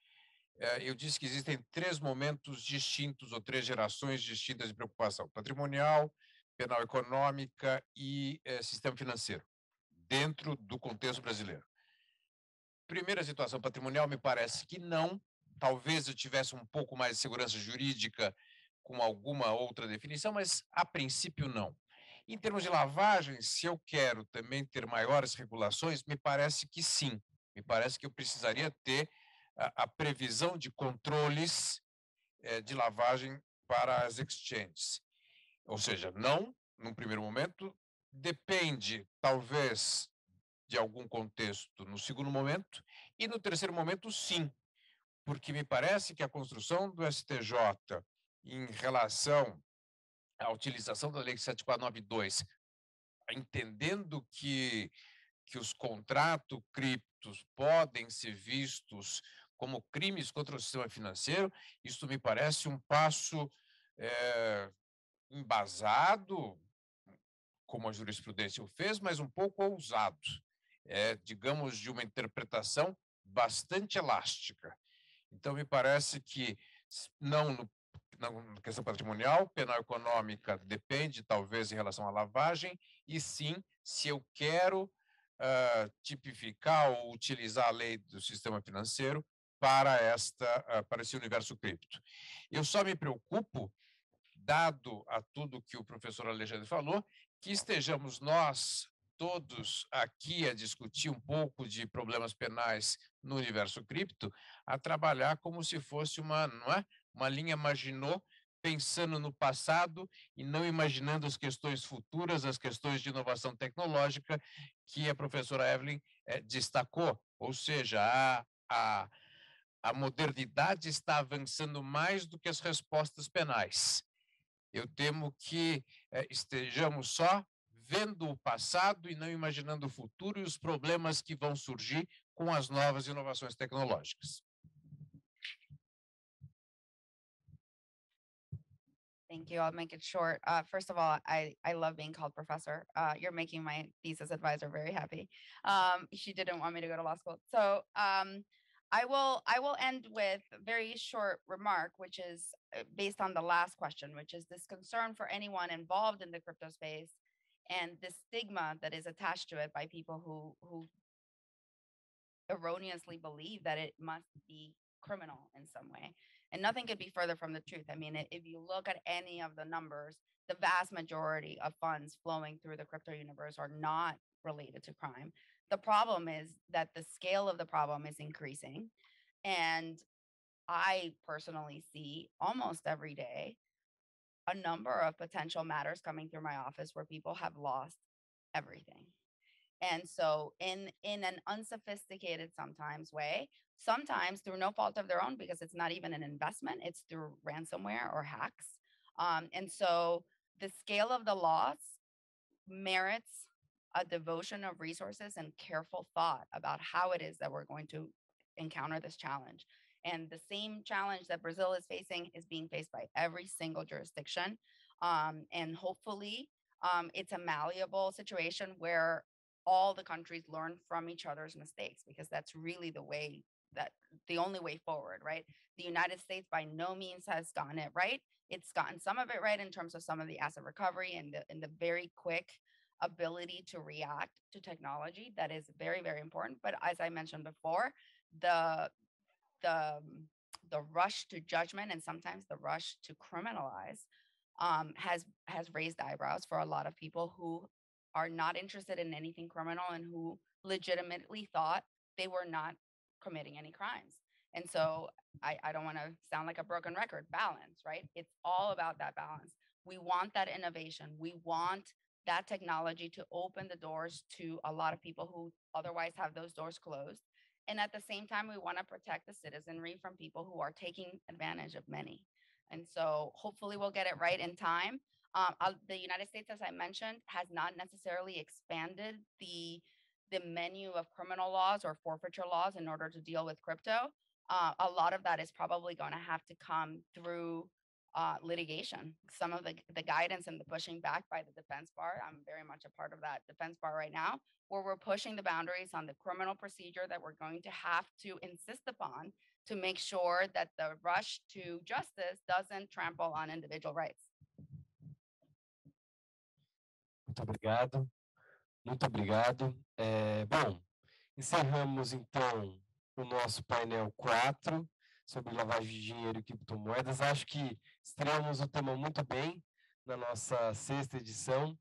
eu disse que existem três momentos distintos ou três gerações distintas de preocupação: patrimonial, penal econômica e sistema financeiro, dentro do contexto brasileiro. Primeira situação patrimonial, me parece que não. Talvez eu tivesse um pouco mais de segurança jurídica com alguma outra definição, mas a princípio não. Em termos de lavagem, se eu quero também ter maiores regulações, me parece que sim. Me parece que eu precisaria ter a, a previsão de controles é, de lavagem para as exchanges. Ou seja, não, num primeiro momento, depende, talvez, de algum contexto no segundo momento, e no terceiro momento, sim, porque me parece que a construção do STJ em relação à utilização da Lei 7492, entendendo que, que os contratos criptos podem ser vistos como crimes contra o sistema financeiro, isso me parece um passo é, embasado, como a jurisprudência o fez, mas um pouco ousado, é, digamos, de uma interpretação bastante elástica. Então, me parece que, não no na questão patrimonial, penal econômica depende, talvez, em relação à lavagem, e sim, se eu quero uh, tipificar ou utilizar a lei do sistema financeiro para, esta, uh, para esse universo cripto. Eu só me preocupo, dado a tudo que o professor Alexandre falou, que estejamos nós todos aqui a discutir um pouco de problemas penais no universo cripto, a trabalhar como se fosse uma, não é? uma linha Maginot pensando no passado e não imaginando as questões futuras, as questões de inovação tecnológica que a professora Evelyn eh, destacou. Ou seja, a, a, a modernidade está avançando mais do que as respostas penais. Eu temo que eh, estejamos só vendo o passado e não imaginando o futuro e os problemas que vão surgir com as novas inovações tecnológicas. Thank you. I'll make it short. Uh, first of all, I, I love being called professor. Uh, you're making my thesis advisor very happy. Um, she didn't want me to go to law school. So um, I will I will end with a very short remark, which is uh, based on the last question, which is this concern for anyone involved in the crypto space and the stigma that is attached to it by people who who erroneously believe that it must be criminal in some way. And nothing could be further from the truth. I mean, if you look at any of the numbers, the vast majority of funds flowing through the crypto universe are not related to crime. The problem is that the scale of the problem is increasing. And I personally see almost every day a number of potential matters coming through my office where people have lost everything and so in in an unsophisticated sometimes way sometimes through no fault of their own because it's not even an investment it's through ransomware or hacks um, and so the scale of the loss merits a devotion of resources and careful thought about how it is that we're going to encounter this challenge and the same challenge that brazil is facing is being faced by every single jurisdiction um, and hopefully um, it's a malleable situation where all the countries learn from each other's mistakes because that's really the way that the only way forward, right? The United States by no means has gotten it right. It's gotten some of it right in terms of some of the asset recovery and the, and the very quick ability to react to technology that is very very important but as i mentioned before the the the rush to judgment and sometimes the rush to criminalize um, has has raised eyebrows for a lot of people who are not interested in anything criminal and who legitimately thought they were not committing any crimes. And so I, I don't want to sound like a broken record, balance, right? It's all about that balance. We want that innovation. We want that technology to open the doors to a lot of people who otherwise have those doors closed. And at the same time, we want to protect the citizenry from people who are taking advantage of many. And so hopefully we'll get it right in time. Um, uh, the United States, as I mentioned, has not necessarily expanded the the menu of criminal laws or forfeiture laws in order to deal with crypto. Uh, a lot of that is probably going to have to come through uh, litigation. Some of the, the guidance and the pushing back by the defense bar, I'm very much a part of that defense bar right now, where we're pushing the boundaries on the criminal procedure that we're going to have to insist upon to make sure that the rush to justice doesn't trample on individual rights. Muito obrigado. Muito obrigado. É, bom, encerramos então o nosso painel 4 sobre lavagem de dinheiro e criptomoedas. Acho que estreamos o tema muito bem na nossa sexta edição.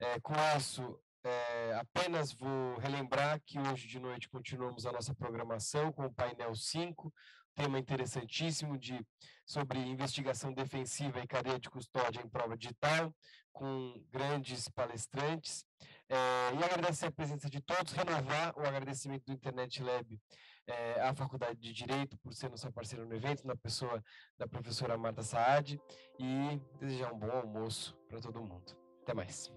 É, com isso, é, apenas vou relembrar que hoje de noite continuamos a nossa programação com o painel 5, tema interessantíssimo de sobre investigação defensiva e cadeia de custódia em prova digital, com grandes palestrantes. É, e agradecer a presença de todos, renovar o agradecimento do Internet Lab é, à Faculdade de Direito por ser nossa parceira no evento, na pessoa da professora Marta Saad, e desejar um bom almoço para todo mundo. Até mais.